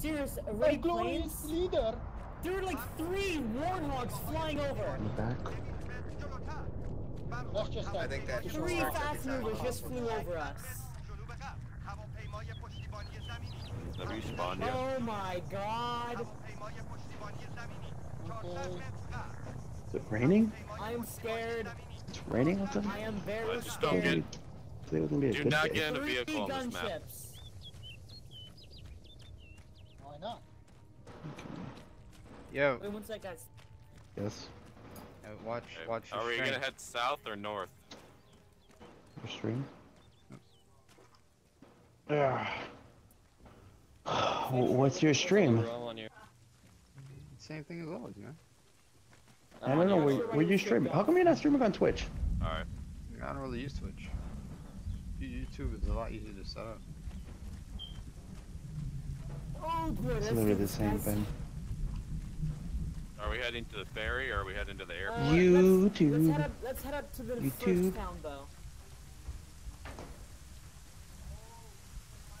serious, My already glorious planes? leader. There were like three warthogs flying over. In the back. That's just I think that Three fast movers just flew over us. Have you spawned yet? Oh my god. Okay. Is it raining? I'm scared. It's raining outside? I am very Uh, just don't scared. get- Today was gonna be a Do not get in a vehicle on this map. gunships. Why not? Yo, Wait one sec, guys. Yes. uh, watch, Okay. watch your Are we strength. gonna head south or north? Your stream. Yeah. What's your stream? Same thing as always, man. I don't know. Where, where you stream? How come you're not streaming on Twitch? Alright. I don't really use Twitch. YouTube is a lot easier to set up. Oh good. It's let's literally do the same guys. thing. Are we heading to the ferry or are we heading to the airport? Uh, let's, let's head up. Let's head up to the YouTube. first town, though.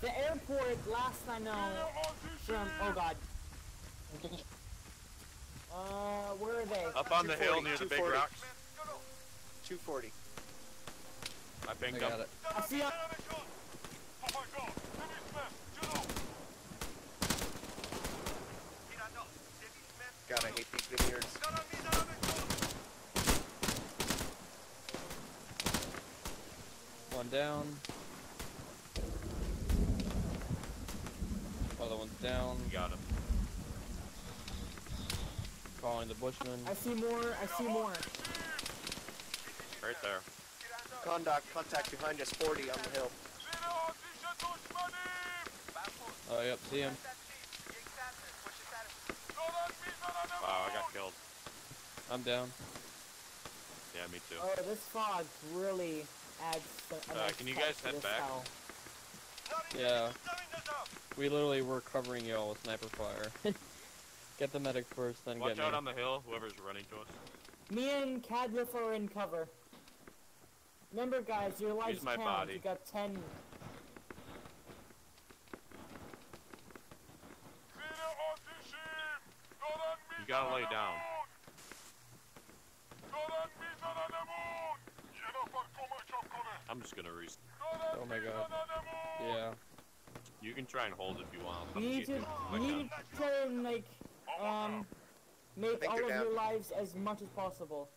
The airport, last I know, from oh god. Uh, where are they? Up on the hill near the big rocks. 240. I I pinged got up. it. I see ya. God, I hate these vineyards. One down. Other one's down. Got him. Calling the bushman. I see more. I see more. Right there. Contact, contact behind us, 40 on the hill. Oh, yep, see him. Wow, I got killed. I'm down. Yeah, me too. Oh, this fog really adds. A, a Uh, nice can you guys to head back? hell. Yeah. We literally were covering y'all with sniper fire. get the medic first, then Watch get out me. on the hill, whoever's running to us. Me and Kadlif are in cover. Remember, guys, your lives my count. body. You got ten. You gotta lay down. I'm just gonna re. Oh my god. Yeah. You can try and hold if you want. You need to. You need to try and like, um, make all of down. your lives as much as possible.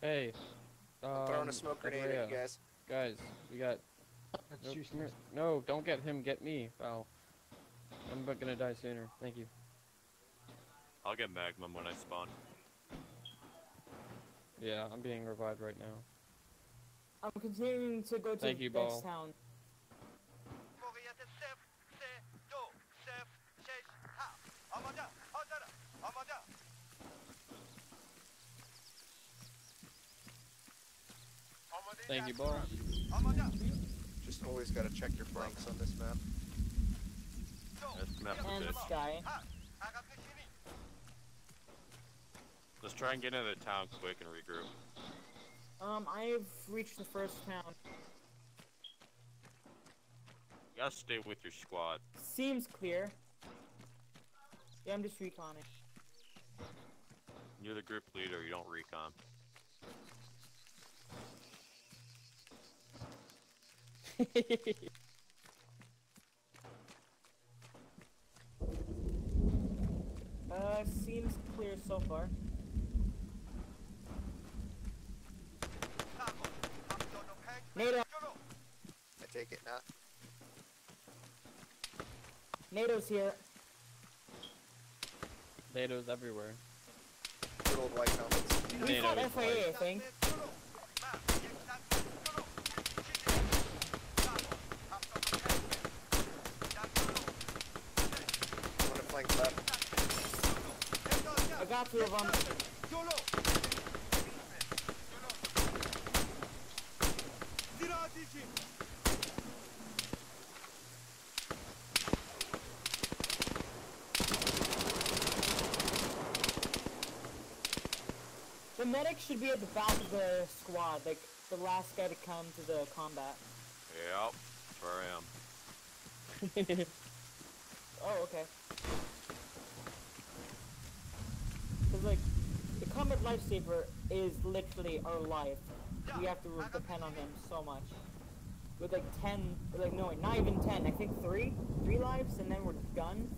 Hey. Um, Throwing a smoke grenade at you guys. Guys, we got. That's Nope, useless. come here. No, don't get him, get me. Foul. I'm but gonna die sooner. Thank you. I'll get Magnum when I spawn. Yeah, I'm being revived right now. I'm continuing to go to Thank you, next Ball. town. Thank you, ball. Just always gotta check your flanks on this map. This map is And. Sky. Let's try and get into the town quick and regroup. Um, I've reached the first town. You gotta stay with your squad. Seems clear. Yeah, I'm just reconning. You're the group leader, you don't recon. Uh, seems clear so far. NATO, I take it not. NATO's here. NATO's everywhere. Good old white helmets. We NATO fought is FIA, I think. One to flank left. I got two of them. The medic should be at the back of the squad, like the last guy to come to the combat. Yep, that's where I am. Oh, okay. Cause like, the combat lifesaver is literally our life. We have to depend on him so much. With like ten, like no, wait, not even ten. I think three, three lives, and then we're done.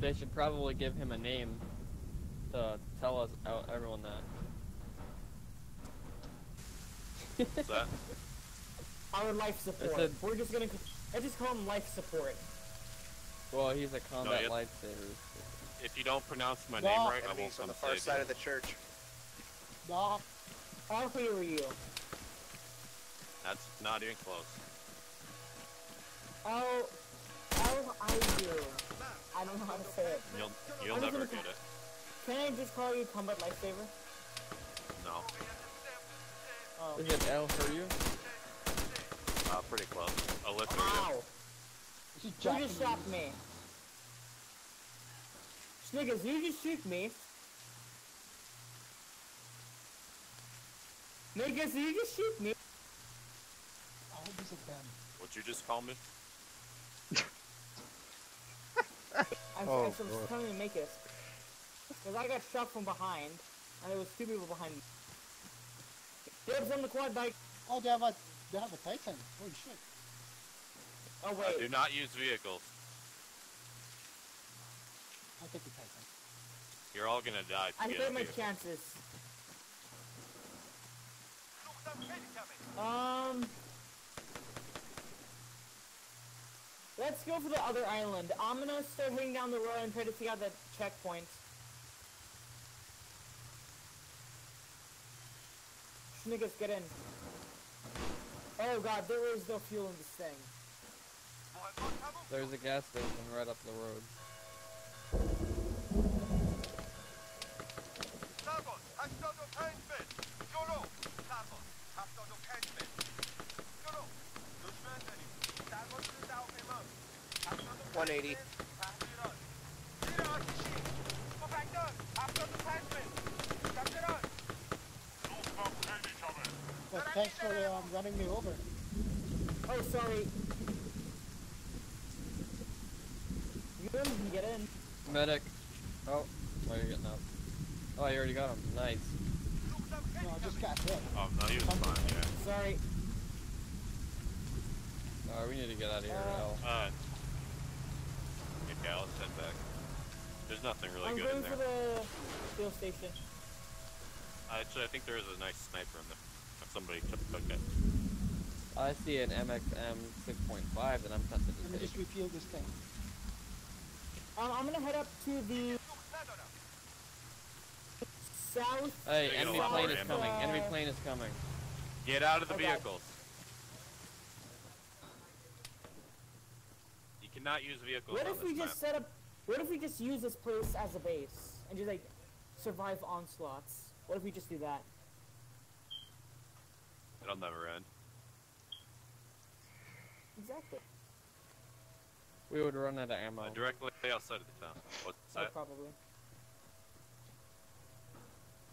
they should probably give him a name to tell us out everyone that. What's that? Our life support. said- We're just gonna, let's just call him life support. Well, he's a combat yet. lifesaver. If you don't pronounce my No. name right, I won't Enemies on the far side you. of the church. No, How clear were you? That's not even close. L, L I U. I don't know how to say it. You'll you'll I'm never get it. Can I just call you combat lifesaver? No. Oh. Is it L for you? Uh, pretty close. Alyssa, Ow! this is You just shot me. Snickers, you just shoot me. Snickers, you just shoot me. I hope it's a what'd you just call me? I'm, Oh, I was God. telling you to make it. Because I got shot from behind, and there was two people behind me. Dibs on the quad bike. Oh, they have a they have a Titan. Holy shit! Oh Uh, wait. do not use vehicles. I'll take the Titan. You're all gonna die I played my chances. Um. Let's go for the other island. I'm gonna start heading down the road and try to see out the checkpoint. Niggas, get in. Oh god, there is no fuel in this thing. There's a gas station right up the road. One eighty. But thanks for um, running me over. Oh, sorry. You can get in. Medic. Oh, oh, you're getting up. Oh, you already got him. Nice. No, I just got hit. Oh no, he was fine. Yeah. Sorry. Alright, we need to get out of here. Uh, Al. Uh. Okay, let's head back. There's nothing really I'm good in going for the fuel station. Actually, I think there is a nice sniper in there. If somebody took took it. I see an MXM 6.5 that I'm tempted Let to me take. just refuel this thing. Um, I'm gonna head up to the south. Hey, They enemy plane is ammo. coming. Enemy Uh, plane is coming. Get out of the Okay. vehicles. You cannot use vehicles What on if this we just map. set up? What if we just use this place as a base and just like survive onslaughts? What if we just do that? It'll never end. Exactly. We would run out of ammo. Uh, directly outside of the town. What's Oh, that? probably.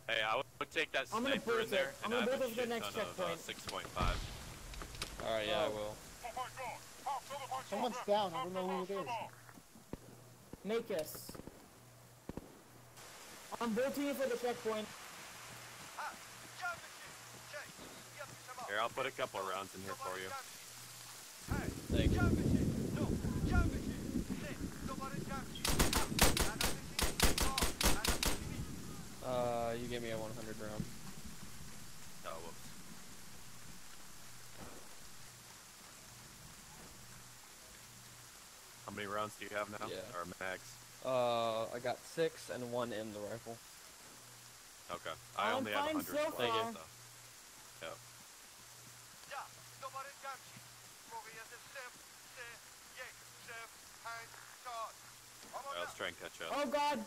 Hey, I would would take that I'm gonna sniper in there, I'm gonna I have bolt a the next ton of uh, checkpoint. 6.5. Alright, yeah, I Oh. will. Someone's down. I don't know who it is. Make us. I'm bolting you for the checkpoint. Here, I'll put a couple rounds in here for you. Thank you. Uh, you gave me a 100 round. Oh, whoops. How many rounds do you have now? Yeah. Or max? Uh, I got six and one in the rifle. Okay. I I'm only have 100 so left, Thank you. so. Yep. Alright, let's try and catch up. Oh god!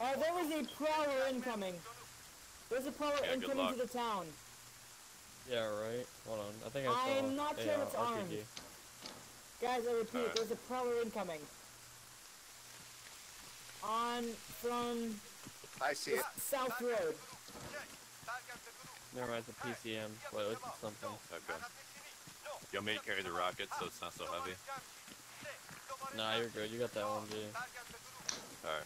Oh, there was a prowler incoming. There's a prowler Yeah, good incoming to the town. Yeah, right. Hold on. I think I saw I'm not sure if it's armed. Guys, I repeat, Alright. there's a prowler incoming. On from I see the it. south road. Never mind, it's a PCM, but it's something. Okay. You want me to carry the rocket so it's not so heavy? Nah, you're good. You got that one, G. Alright.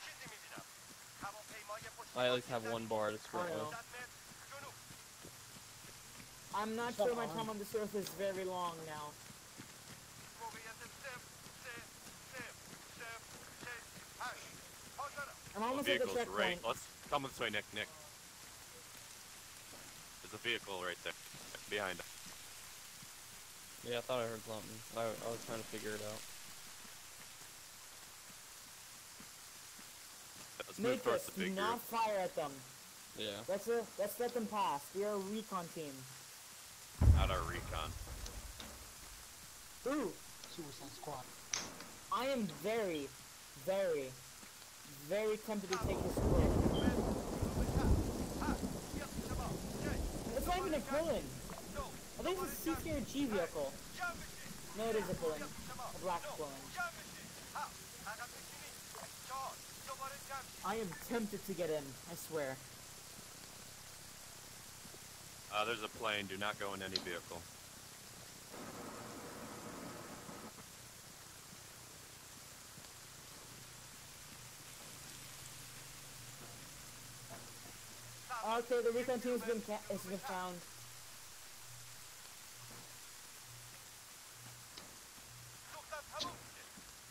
I at least have one bar to sprint I know. with. I'm not Come sure my on. time on this earth is very long now. I'm almost at the Vehicle's right. checkpoint. Let's come this way, Nick. Nick. There's a vehicle right there. Behind us. Yeah, I thought I heard something. I, I was trying to figure it out. Let's move Make towards us do big not group. fire at them. Yeah. Let's uh, let's let them pass. We are a recon team. Not our recon. Ooh, Suicide Squad. I am very, very, very tempted to take this squid. It's not even a Qilin. I think it's a C-G vehicle. No, it is a Qilin. A black Qilin. I am tempted to get in, I swear. Uh, there's a plane. Do not go in any vehicle. Okay, the recon team has been, has been found.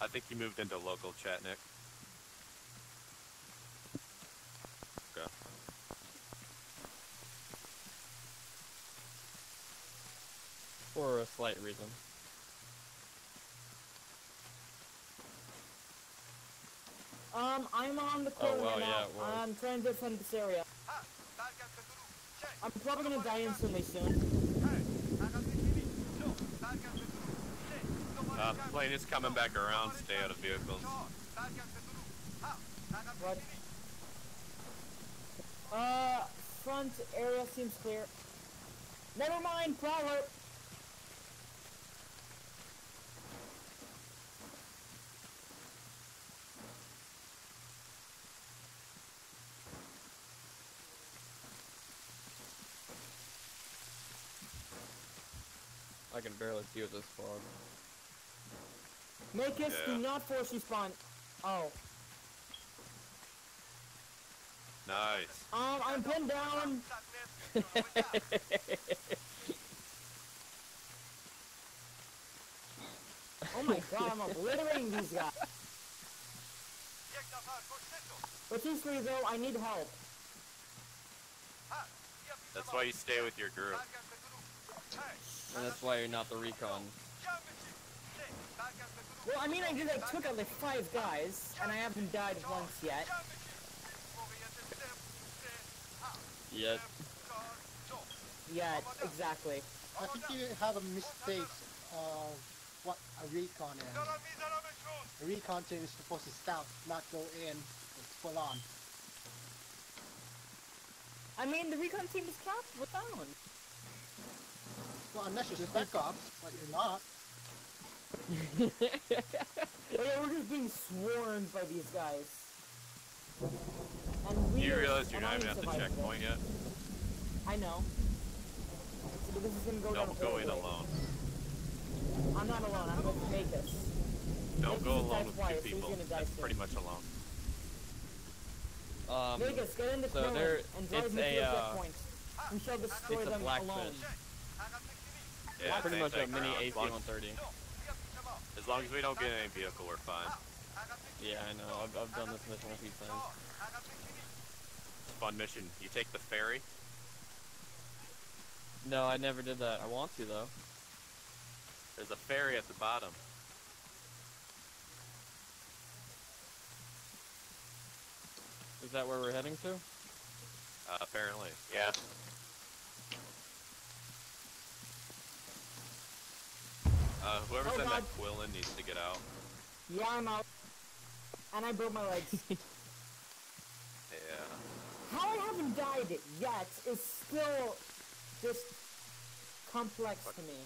I think you moved into local chat, Nick. For a slight reason. Um, I'm on the Oh, corner well, now. yeah. I'm trying to defend this area. I'm probably gonna die instantly soon. Uh, plane is coming back around. Stay out of vehicles. What? Uh, front area seems clear. Never mind, Prowler. I can barely see with this fog. Make us do Yeah. not force respawn. Oh. Nice. Um, I'm pinned down. Oh my god, I'm obliterating these guys. But seriously though, I need help. That's why you stay with your group. And that's why you're not the recon. Well, I mean, I did. I took out like five guys, and I haven't died once yet. Yet. Yet, exactly. I think you have a mistake of what a recon is. A recon team is supposed to scout, not go in full on. I mean, the recon team is capped. We're found. Well, unless you're spec ops, but you're not. But yeah, we're just being swarmed by these guys. And we you realize you're not even at the checkpoint yet? I know. So this is gonna go down Don't go in horribly. alone. I'm not alone. I'm with Makus. Don't Makus go alone with twice, two so people. gonna die That's soon. pretty much alone. Um, Makus, get in the so corner there- and drive me to a, the uh, checkpoint. We shall destroy it's a them alone. fish. Yeah, pretty same much a mini As AC-130. as long as we don't get any vehicle, we're fine. Yeah, I know. I've, I've done this mission a few times. Fun mission. You take the ferry. No, I never did that. I want to though. There's a ferry at the bottom. Is that where we're heading to? Uh, apparently. Yeah. Uh, whoever's Oh, in God. that Qilin needs to get out. Yeah, I'm out. And I broke my legs. Yeah. How I haven't died yet is still just complex to me.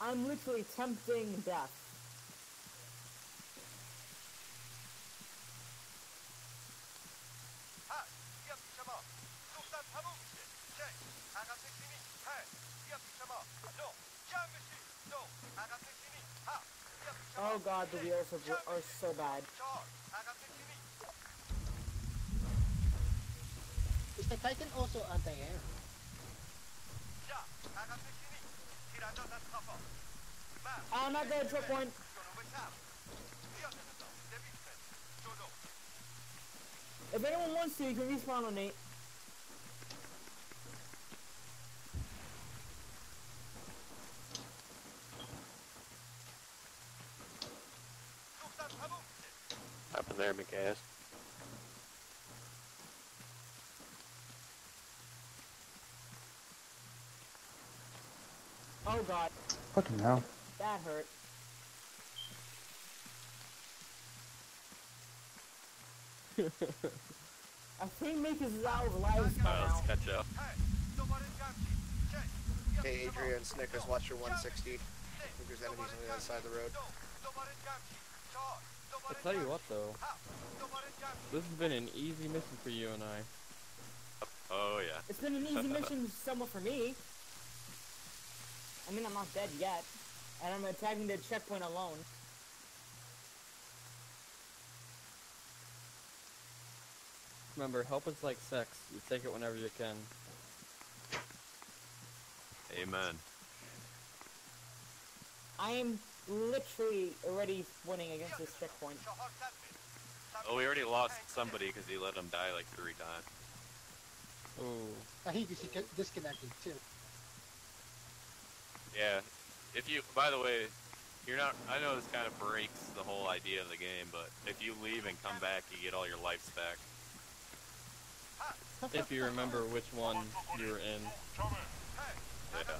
I'm literally tempting death. Oh god, the wheels are, are so bad. Is the Titan also anti-air? I'm at the checkpoint. If anyone wants to, you can respawn on Nate. Happened there, McAss. Oh god, Fucking hell. that hurt. I think Makers is out of lives by Uh, now. let's catch up. Hey, Adrian Snickers, watch your 160. I think there's enemies on the other side of the road. I tell you what though, this has been an easy mission for you and I. Oh yeah. It's been an easy mission somewhat for me. I mean, I'm not dead yet. And I'm attacking the checkpoint alone. Remember, help is like sex. You take it whenever you can. Amen. I am literally already winning against this checkpoint. Oh, we already lost somebody because he let him die like three times. Oh. He dis- disconnected too. Yeah. If you, by the way, you're not. I know this kind of breaks the whole idea of the game, but if you leave and come back, you get all your lives back. If you remember which one you were in. Yeah.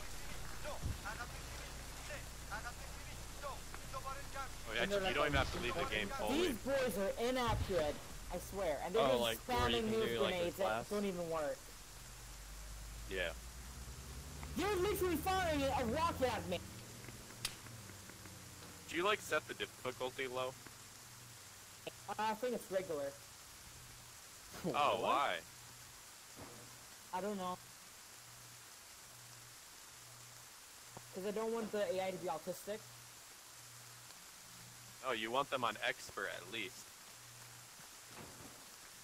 Yeah, And you don't even have to leave the game fully. These boys are inaccurate, I swear. And they're Oh, just like, spamming can move do, like, grenades that don't even work. Yeah. They're literally firing a rocket at me. Do you like set the difficulty low? Uh, I think it's regular. Oh, why? I don't know. Because I don't want the AI to be autistic. Oh, you want them on expert at least.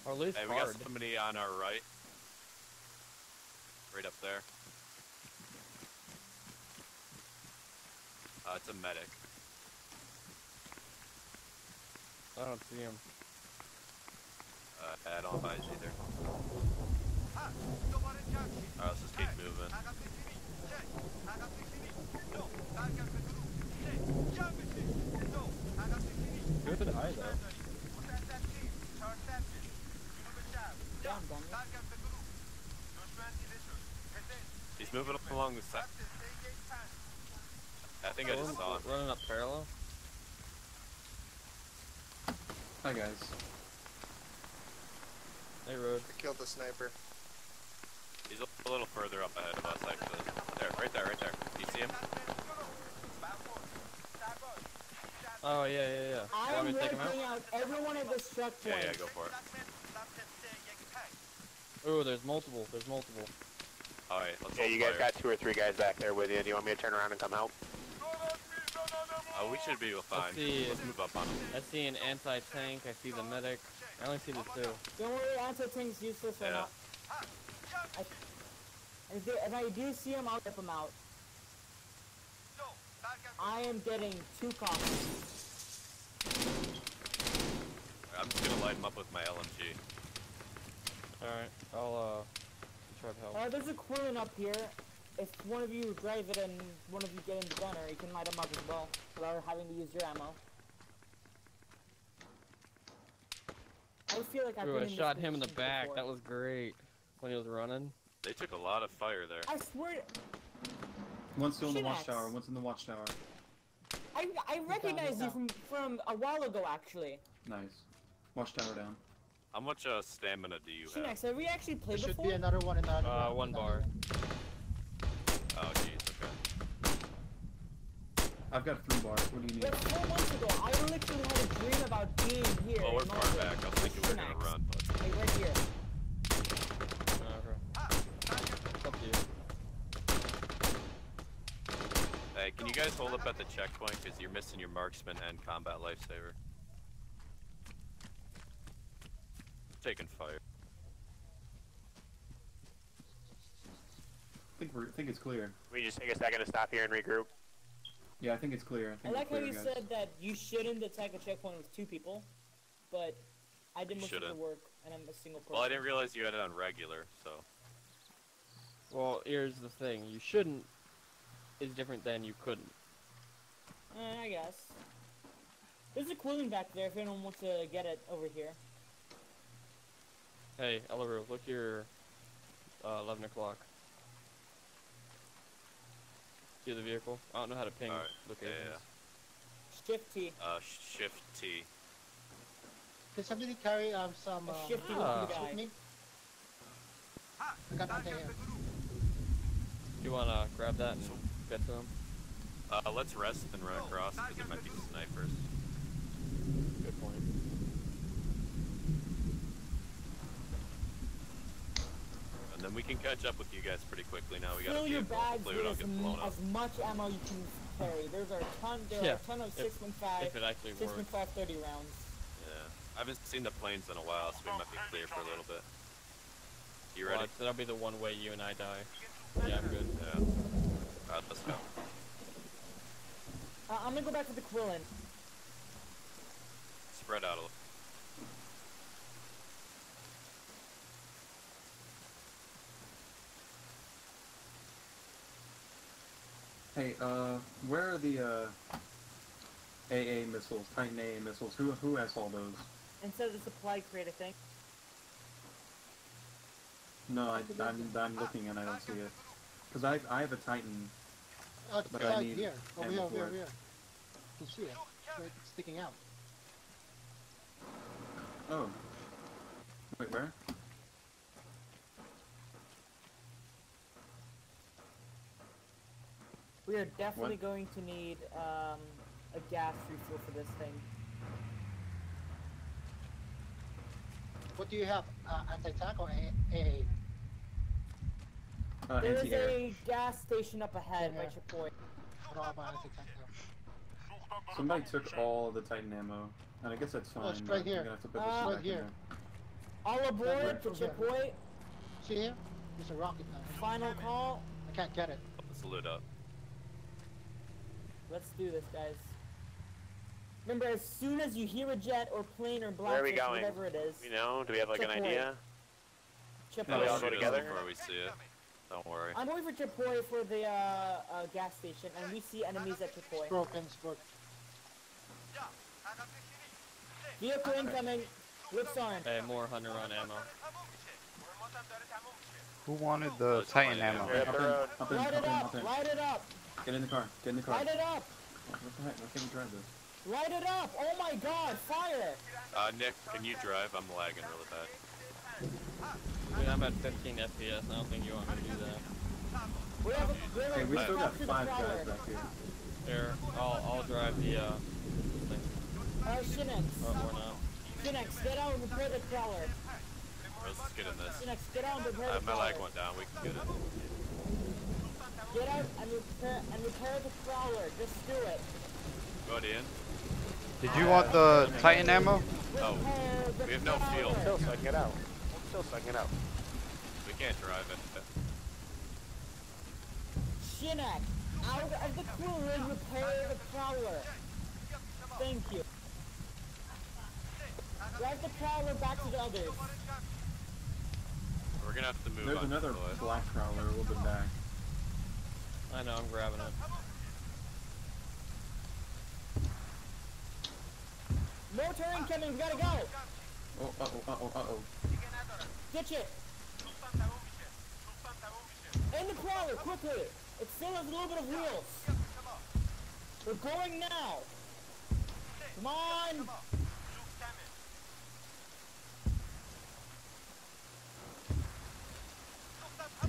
Or at least Hey, we got somebody on our right. Right up there. Uh, it's a medic. I don't see him. Uh, I don't advise either. Alright, let's just keep moving. Good eye though. Damn, dummy. He's moving up along the side. I think I just saw him. Running up parallel. Hi guys. Hey, road. I killed the sniper. He's a little further up ahead of us, actually. There, right there, right there. Do you see him? Oh yeah, yeah, yeah. I am me to take him out? taking out everyone at this Yeah, checkpoint. yeah, go for it. Ooh, there's multiple. There's multiple. Alright, let's Yeah, you guys fire. got two or three guys back there with you. Do you want me to turn around and come help? Oh, we should be fine. see. Let's move up on him. I see an anti-tank. I see the medic. I only see the two. Don't worry, anti-tank's useless right Yeah. now. I, if, they, if I do see him, I'll rip him out. I am getting two copies. I'm just gonna light him up with my LMG. Alright, I'll uh try to help. Uh, there's a Qilin up here. If one of you drive it and one of you get in the gunner, you can light him up as well, without having to use your ammo. I feel like I've Ooh, been I shot him in the back. before. That was great. When he was running. They took a lot of fire there. I swear, One's still in the watchtower. One's in the watchtower. I I recognize you from from a while ago actually. Nice. Watchtower down. How much uh, stamina do you have? Shinex, have we actually There played should before? be another one in that. Uh, one bar. Oh, jeez, okay. I've got three bars. What do you need? Like four months ago, I literally had a dream about being here. Well, we're far back. I was with thinking we were gonna Shinex. run, but... Like right here. Okay. It's up to you. Hey, can you guys hold up at the checkpoint because you're missing your marksman and combat lifesaver? Taking fire. I think we're, I think it's clear. We just take a second to stop here and regroup. Yeah, I think it's clear. I I think like we're how you guys. said that you shouldn't attack a checkpoint with two people, but I did most of the Shouldn't. work, and I'm a single person. Well, I didn't realize you had it on regular, so. Well, here's the thing. You shouldn't is different than you couldn't. Uh, I guess. There's a quilling back there if anyone wants to get it over here. Hey, Elaru, look your uh, 11 o'clock. See the vehicle? I don't know how to ping Alright, locations. yeah, Shift T. Uh, shift T. Can somebody carry um, some A um, shifty Ah. with guy. me? I got nothing here. You wanna grab that and get to them? Uh, let's rest and run across because there might be snipers. Good point. And then we can catch up with you guys pretty quickly now. We got Fill your bags with as, get m- blown up. as much ammo you can carry. There's a ton. There Yeah, are a ton of if- 6.5, If it actually works. 6.5 30 rounds. Yeah. I haven't seen the planes in a while, so we might be clear for a little bit. You Well, ready? that'll be the one way you and I die. Yeah, I'm good. Yeah. Alright, let's go. Uh, I'm gonna go back to the Qilin. Spread out a little. Hey, uh, where are the uh, AA missiles, Titan AA missiles? Who who has all those? Instead of the supply crate, I think. No, I, I'm I'm looking and I don't see it. Cause I I have a Titan. Oh, it's But I right need here. Over ammo here, over for here, it. over here. You can see it. It's right, sticking out. Oh. Wait, where? We are definitely What? going to need um, a gas refuel for this thing. What do you have? Uh, anti-tank or A- AA? Uh, There is anti-air. a gas station up ahead by Yeah. Chipoy. I don't have my anti-tank though. Somebody took all the Titan ammo, and I guess that's fine. Oh, it's right here. I'm gonna have to put Uh, this right here. All aboard to Over here. Chipoy. See here? There's a rocket now. Final call. I can't get it. Let's loot up. Let's do this, guys. Remember, as soon as you hear a jet or plane or Where are we going? whatever it is, You know, do we have like an Checkpoint. idea? Chipoy. No, we all go together? before we see it. Don't worry. I'm waiting for Chipoy for the uh, uh, gas station, and we see enemies at It's Chipoy. broken, it's broken. Vehicle incoming. Whips on. Hey, more hunter on ammo. Who wanted the Those Titan fine ammo? We're Up in, up in, Light up it in, up. up in. Light it up. Get in the car. Get in the car. Light it up. What the heck? I can't drive this. Light it up. Oh my God! Fire. Uh, Nick, can you drive? I'm lagging really bad. Dude, I'm at 15 FPS. I don't think you want to do that. We have a, we have Hey, we still got five guys back here. Here, I'll I'll drive the uh thing. Uh, Shinex. Oh, we're not. Shinex, get out and prepare the prowler. Let's get in this. Shinex, get out and prepare Uh, the my prowler. lag went down. We can get it. Get out and repair and repair the prowler. Just do it. Go ahead, Ian. Did you want the Titan ammo? No. We have no fuel. crawler. So I can get out. Still so I can get out. We can't drive it. Shinak, out of the cooler and repair the prowler. Thank you. Drive the prowler back to the others. We're gonna have to move There's on. another Chipoy. black prowler a little bit back. I know, I'm grabbing it. Mortar incoming, we gotta go! Oh, uh oh, uh oh, uh oh. Ditch it! In the prowler, quickly! It still has a little bit of wheels. We're going now! Come on!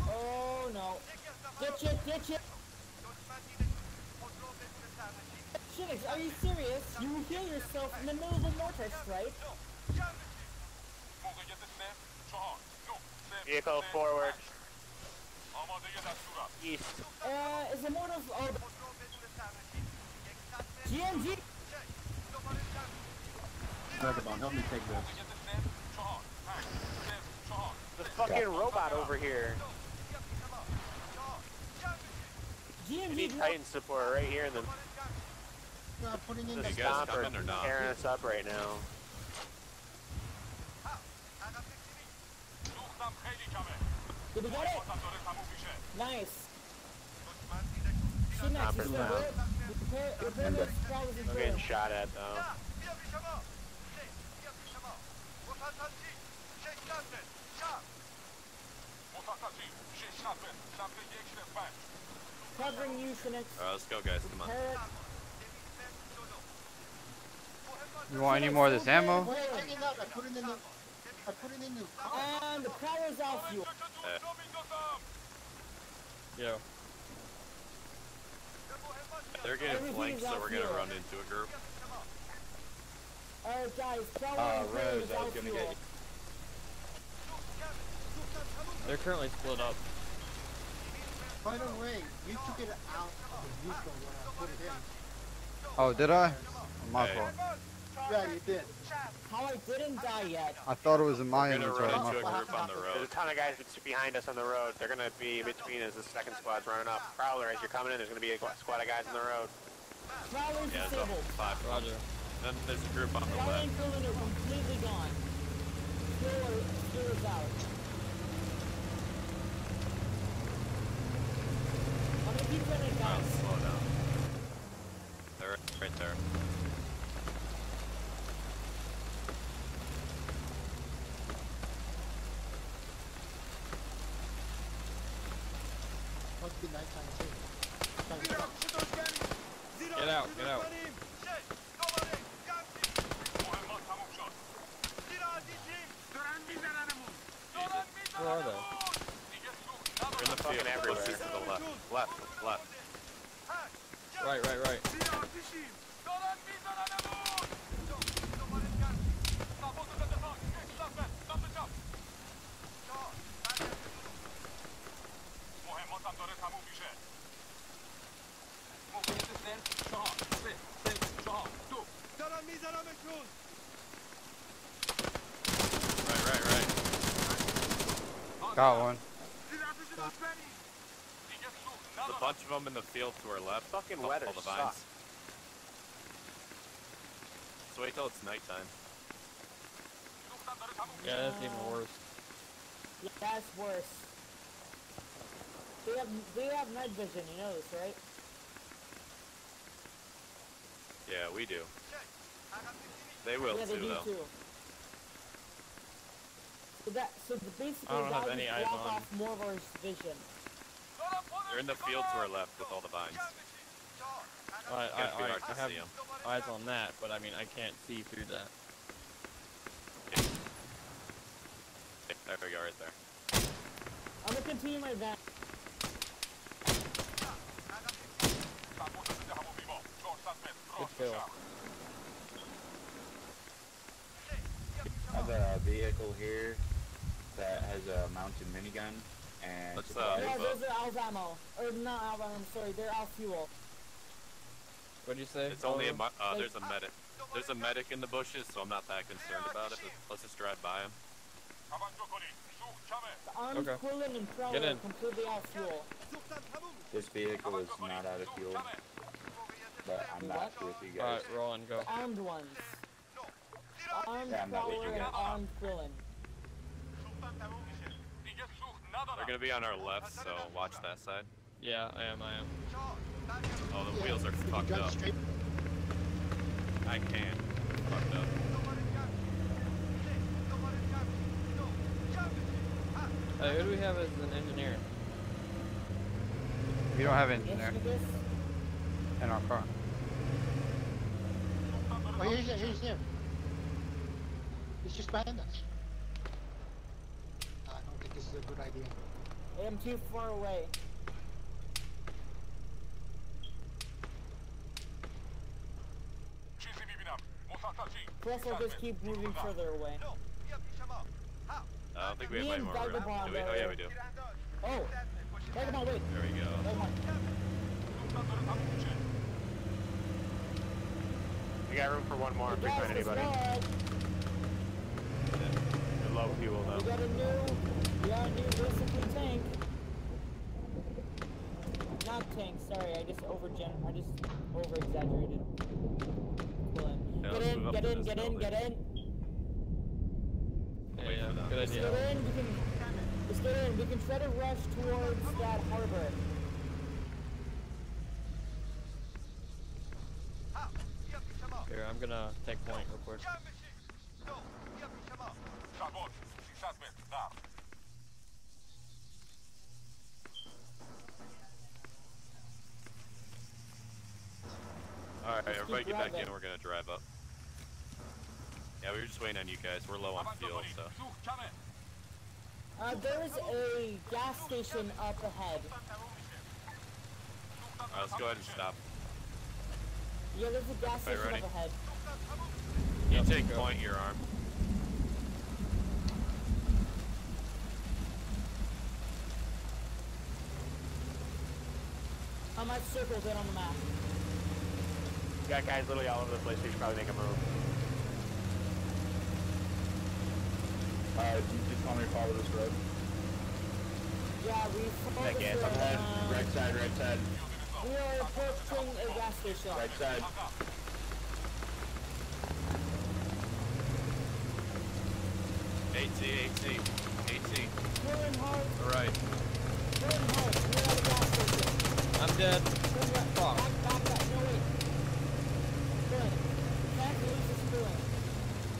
Oh no. Ditch it, ditch it! Shinix, are you serious? You heal yourself in the middle of a mortar strike? Vehicle forward. East. Uh, is the mortar... Oh, GMG! Vagabond, help me take this. The fucking robot over here. We GMG! need Titan support right here in the, No, I'm putting in the the You guys stomper coming or not? tearing us up right now. Did we get it? Nice. Shinex, Chopper's you still good? Repair, repair those towers and I'm getting shot at though. Covering you, Shinex. Alright, let's go, guys. Come on. You want any more of this ammo? Wait, take. I put it in the. I put it in the. And the power's out fuel. Yo. They're getting flanked, so we're gonna here. run into a group. Alright, guys, power Uh, Rose, I was gonna get you. They're currently split up. By the way, you took it out of the vehicle when I put it in. Oh, did I? My Hey. Fault. Yeah, you did. How I didn't die yet. I thought it was in my We're gonna inventory. run My into a group on the There's a ton of guys behind us on the road. They're gonna be between as the second squad's running up. Prowler, as you're coming in, there's gonna be a squad of guys on the road. Prowler's Yeah, disabled. five. Roger. Then there's a group on the Prowler left. and Krillin are completely gone. Fuel, are, is out. I'm gonna keep running, Oh, slow down. They're right there. Must be nighttime too. Time to- Get out, get out. Where are they? They're in the Fucking field. everywhere. Closest to the left. Left. Left. Right, right, right. Right, right, right. Got one. There's a bunch of them in the field to our left. Fucking All- weather all the sucks. So wait till it's nighttime. Yeah, that's even worse. Yeah, that's worse. They have they have night vision, you know this, right? Yeah, we do. They will yeah, they too, do though. too. So that so the, basically I don't have any eyes block on. off more of our vision. They're in the field to our left with all the vines. I, It's I, I, I have eyes on that, but I mean, I can't see through that. There we go, right there. I'm gonna continue my van. Good kill. I have a vehicle here that has a mounted minigun and Let's, uh, supplies. No, those are Al's ammo. Or not Al's ammo, I'm sorry, they're Al fuel. What'd you say? It's only a uh, there's a medic. There's a medic in the bushes, so I'm not that concerned about it. But let's just drive by him. Okay. Krillin and Prowler Get in. completely Al fuel. This vehicle is not out of fuel, but I'm not with you guys. Alright, roll and go. Armed ones. Armed Yeah, I'm not with you Prowler and guys. armed Krillin. They're gonna be on our left, so watch that side. Yeah, I am, I am. Oh, the Yeah, wheels are fucked up. straight- I can't. Fucked up. Hey, who do we have as an engineer? We don't have Yes, engineer in our car. Oh, here's here's him. He's just behind us. I don't think this is a good idea. I am too far away. Plus, I'll just keep moving further away. I don't think we have Me any and more room. Vagabond Do we? Oh yeah, we do. Oh! Vagabond, wait! There we go. Vagabond. got room for one more if we find it's anybody. red. You're low fuel We though. Got a new, we got a tank. Not tank, sorry, I just over I just over exaggerated. Yeah, Get let's in, move up get to in, this get in, get in. Yeah, yeah, for them. good Just idea. get in, we can, just get in, we can try to rush towards that harbor. Here, I'm gonna take point real quick. Alright, everybody get back in. We're gonna drive up. Yeah, we were just waiting on you guys. We're low on fuel, so. Uh, there is a gas station up ahead. Alright, let's go ahead and stop. Yeah, there's a gas Right, station ready? up ahead. You Yep, take go. point, your arm. Um, I've circled it on the map. You got guys literally all over the place. We should probably make a move. Uh, do you just want me to follow this road? Yeah, we followed That this gas road, Ahead, um, right side, right side, We are approaching a gas station. right side. AC, AC, AC. Turn hard, Alright. turn hard. We're at a gas station. I'm dead. Fuck. Back, back, back. No, wait. Good. We can't lose this fueling.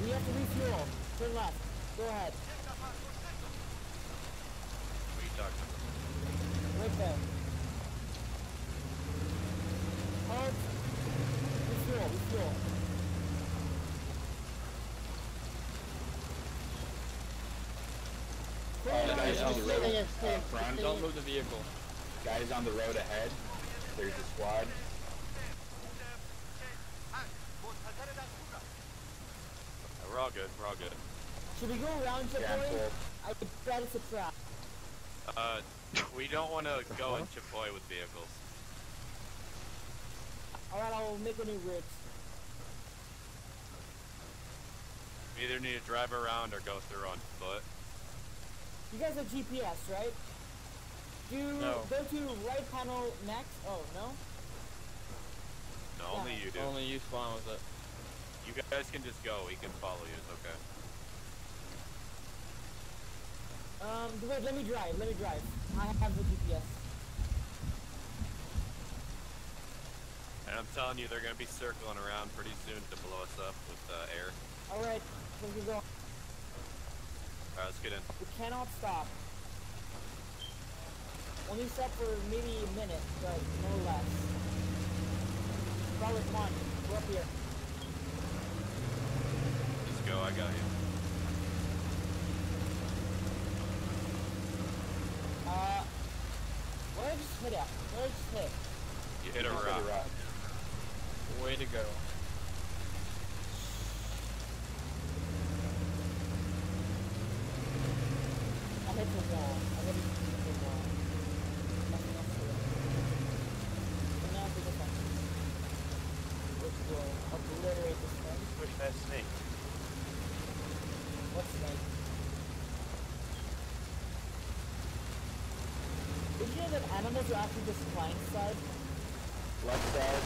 We refuel. Turn left. Go ahead. What are you talking about? Right there. Halt. Refuel, refuel. Uh, the uh. Guys on the road ahead. There's a squad. We're all good. We're all good. Should we go around Chipotle? Cancel. I bet it's a trap. Uh, we don't want to go in Chipoy with vehicles. Alright, I'll make a new route. We either need to drive around or go through on foot. You guys have GPS, right? Do No. go to right panel next. Oh no. No, only you do. Only you spawn with it. You guys can just go. We can follow you. It's okay. Um, wait. Let me drive. Let me drive. I have the GPS. And I'm telling you, they're gonna be circling around pretty soon to blow us up with uh, air. All right. Let's go. Alright, let's get in. We cannot stop. Only stop for maybe a minute, but no less. Probably come on. We're up here. Just go. I got you. Uh, what did I just hit at? What did I just hit? You hit a For the rock. rock. Way to go. I hit the wall. I hit the wall. Nothing else to it. And now for defense. Which will obliterate this thing. Push that snake. Did you know that animals are actually just blind side? Left side.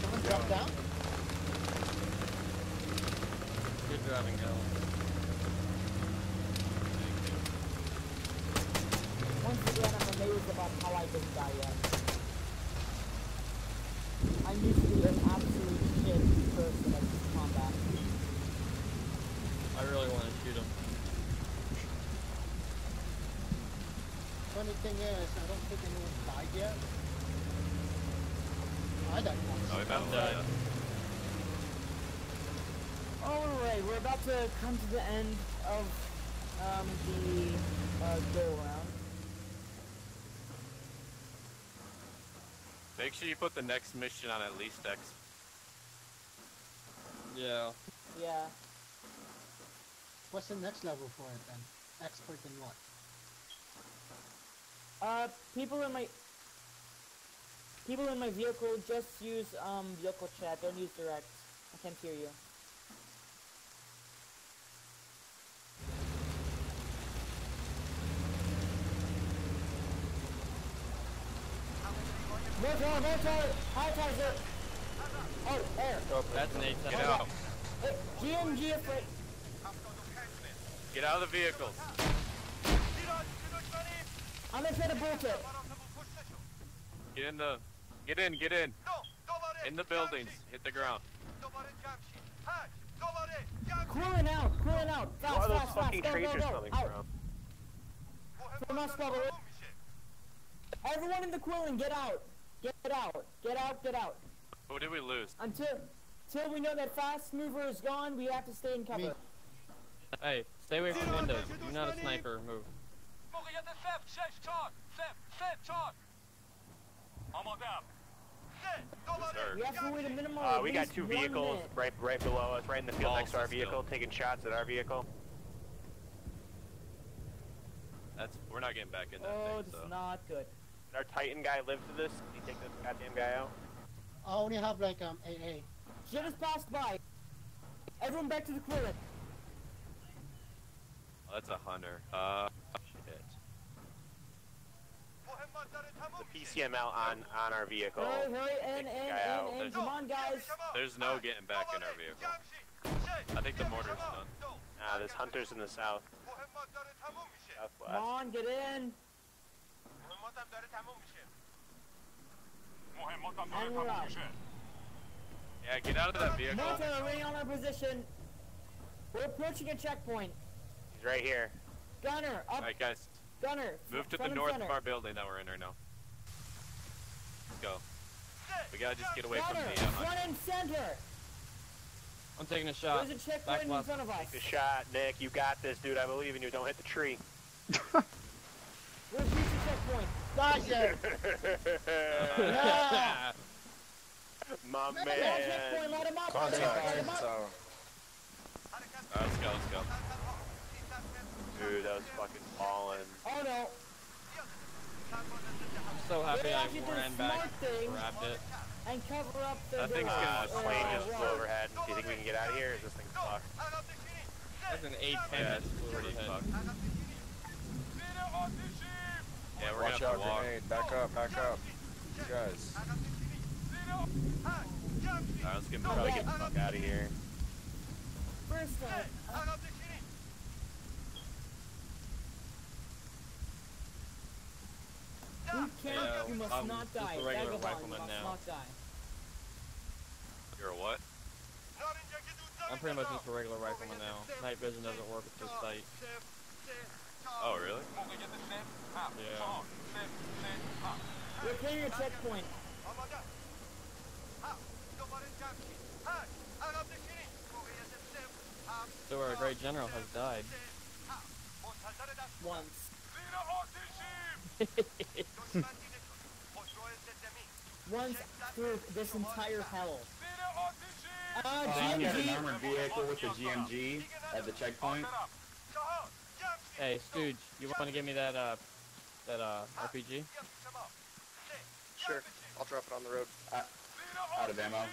Someone drop down? Good driving, Alan. Once again, I'm amazed about how I didn't die yet. I'm usually an absolute shit person at this combat. I really want to shoot him. Funny thing is, I don't think anyone's died yet. I died once. Oh, we I'm met dead. Alright, we're about to come to the end of um, the uh, go around. Make sure you put the next mission on at least X. Yeah. Yeah. What's the next level for it then? expert in what? Uh, people in my people in my vehicle just use um vehicle chat. Don't use direct. I can't hear you. Motor, motor, high taser. Oh, air. Oh, that's an 8 Get out. Hey, GMG afraid. Get out of the vehicles. I'm afraid of bullshit. Get in the. Get in. Get in. In the buildings. Hit the ground. Cooling out, cooling out. Where Fast, are those fast, fast. fucking Go, go, tracers go. coming Out. from? From us, brother. Everyone in the Qilin, get out. Get out. Get out, get out. Who did we lose? Until, until we know that fast mover is gone, we have to stay in cover. Me. Hey, stay away from windows. You're not a sniper. Move. Sir. We have to wait a minimum Uh, we got two vehicles right right below us, right in the field next to our vehicle, still. taking shots at our vehicle. That's. We're not getting back in that Oh, thing. this So. is not good. Did our Titan guy live to this? Did he take this goddamn guy out? I only have like um AA. Shit has passed by. Everyone back to the Qilin. Oh, that's a hunter. Uh. Shit. The PCML on on our vehicle. Hurry, hurry, in, in, Take this guy in, in. Come on, guys. There's no getting back in our vehicle. I think the mortar's done. Ah, there's hunters in the south. Southwest. Come on, get in. And we're out. Yeah, get out of that vehicle. Motor, already on our position. We're approaching a checkpoint. He's right here. Gunner, up. Alright, guys. Gunner. Move to the front and north of our building that we're in right now. Let's go. We gotta just get away from Gunner, the uh, front and center. I'm taking a shot. There's a checkpoint in front of us. Good shot, Nick. You got this, dude. I believe in you. Don't hit the tree. We're approaching checkpoint. Nice, yeah. Yeah. My That man. checkpoint, let him up. Let him up, let him up. Alright, let's go, let's go. Dude, that was fucking balling. Oh no. I'm so happy I actually did a ran back, smart grabbed it. and cover up the That thing's the, gonna Uh, uh, plane just flew overhead. Do you think we can get out of here? Is this thing fucked? That's an 8 10 Yeah, that it's flew pretty overhead. fucked. Yeah, we're Watch gonna out, have to walk. grenade. Back up, back up. You guys. Alright, let's get Probably get the fuck out of here. First time. You can't, you must I'm not just die. a regular rifleman must now. not die. You're a what? I'm pretty much just a regular rifleman now. Night vision doesn't work with this sight. Oh, really? Yeah. We're clearing a checkpoint. So our great general has died. Once. Once through this entire hell. Uh, Uh, you got an GMG. armored vehicle with the GMG at the checkpoint. Hey, Stooge, you want to give me that, uh, that, uh, RPG? Sure. I'll drop it on the road. Out of ammo.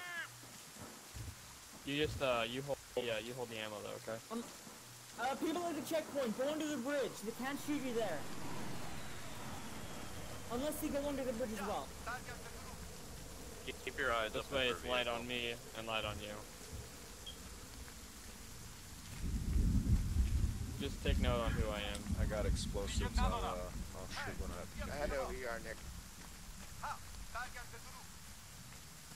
You just, uh, you hold, yeah, you hold the ammo though, okay? Uh, people at the checkpoint, go under the bridge. They can't shoot you there. Unless they go under the bridge as well. Keep, keep your eyes This up. way it's light on me and light on you. Just take note on who I am. I got explosives. I'll, uh, I'll shoot one at I know who you are, Nick.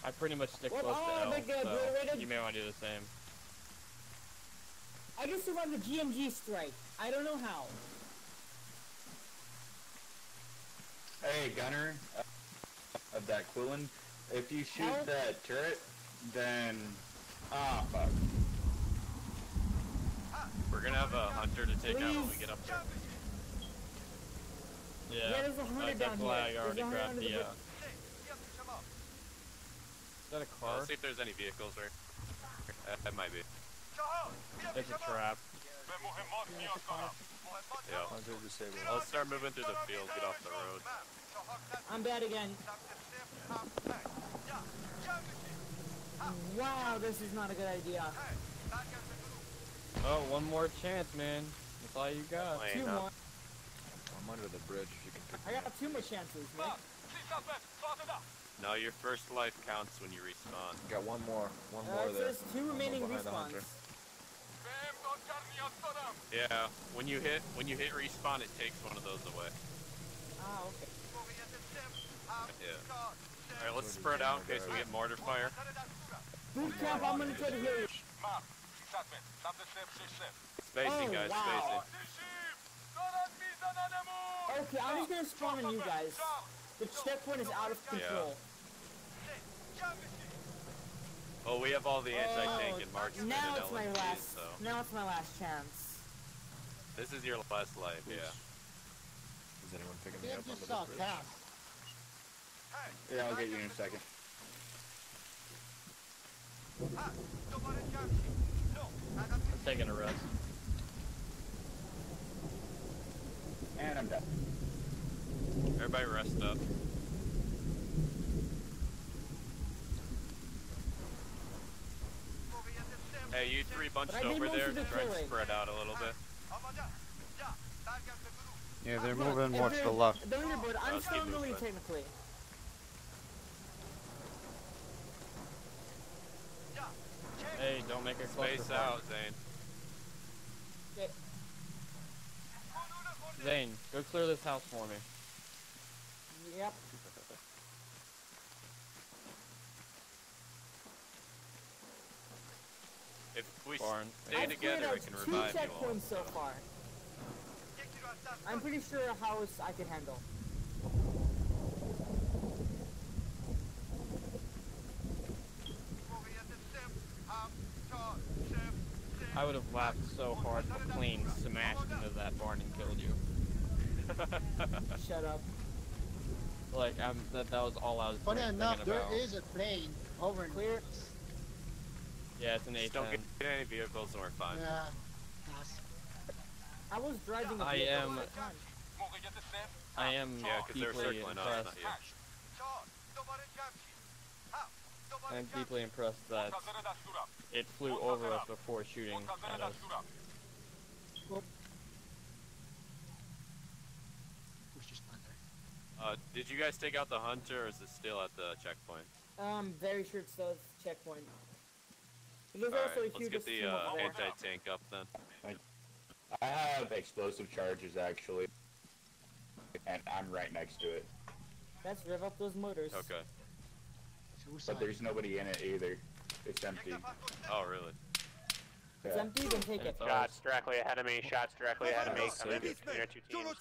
I pretty much stick Well, close I to wanna L, so you may want to do the same. I just survived the GMG strike. I don't know how. Hey, gunner uh, of that Qilin, if you shoot Help. that turret, then ah fuck. We're gonna have a hunter to take out when we get up there. Yeah, Yeah, there's a hunter uh, down that's why here. I already a hunter grabbed under the, the uh... Is that a Uh, car? let's see if there's any vehicles right. Uh, that might be. It's a trap. Yeah. Hunter disabled. I'll start moving through the field, get off the road. I'm bad again. Wow, this is not a good idea. Oh, one more chance, man. That's all you got. Two up. more. I'm under the bridge. You can pick I me up. got two more chances, mate. No, your first life counts when you respawn. Got one more. One Uh, more it there. says two remaining behind the respawns. Hunter. Yeah, when you hit when you hit respawn, it takes one of those away. Ah, okay. Yeah. All right, let's spread out in case we get mortar fire. Boot camp, I'm gonna try to heal you. Spacing, Oh, guys, wow. spacing. Okay, I'm just gonna spawn on you guys. The checkpoint is out of control. Oh, we have all the anti-tank Oh, and marksmen now and it's my LMGs, last. so Now it's my last chance. this is your last life. Yeah. Is anyone picking me up just under saw the bridge? Cass. Yeah, I'll get you in a second. I'm taking a rest. And I'm done. Everybody rest up. Hey, you three bunched But I did over there. the Try and spread out a little bit. Yeah, they're Look, moving if more to the left. The leaderboard, I'm Let's still in the lead technically. Hey, don't make a Space out, Zane. Okay. Zane, go clear this house for me. Yep. If we Barn. stay I've cleared together, out we can two revive you all. checkpoints so far. I'm pretty sure a house I can handle. I would have laughed so hard if a plane smashed into that barn and killed you. Shut up. Like, I'm, that, that was all I was Funny thinking enough, there about. is a plane hovering. Clear. Us. Yeah, it's an Just don't get get any vehicles and we're fine. Yeah. Cass. I was driving a I vehicle am- at the time. I am Yeah, because they're deeply circling us, impressed. not. I'm deeply impressed that it flew over us before shooting at us. Who's just not there? Uh, did you guys take out the hunter, or is it still at the checkpoint? Um, very sure it's still at the checkpoint. There's All also right, a let's huge get the uh, anti-tank up then. I have explosive charges actually, and I'm right next to it. Let's rev up those motors. Okay. But there's nobody in it either. It's empty. Oh, really? It's Yeah. empty, then take it. Shots directly ahead of me. Shots directly ahead of me. Coming in between our two teams.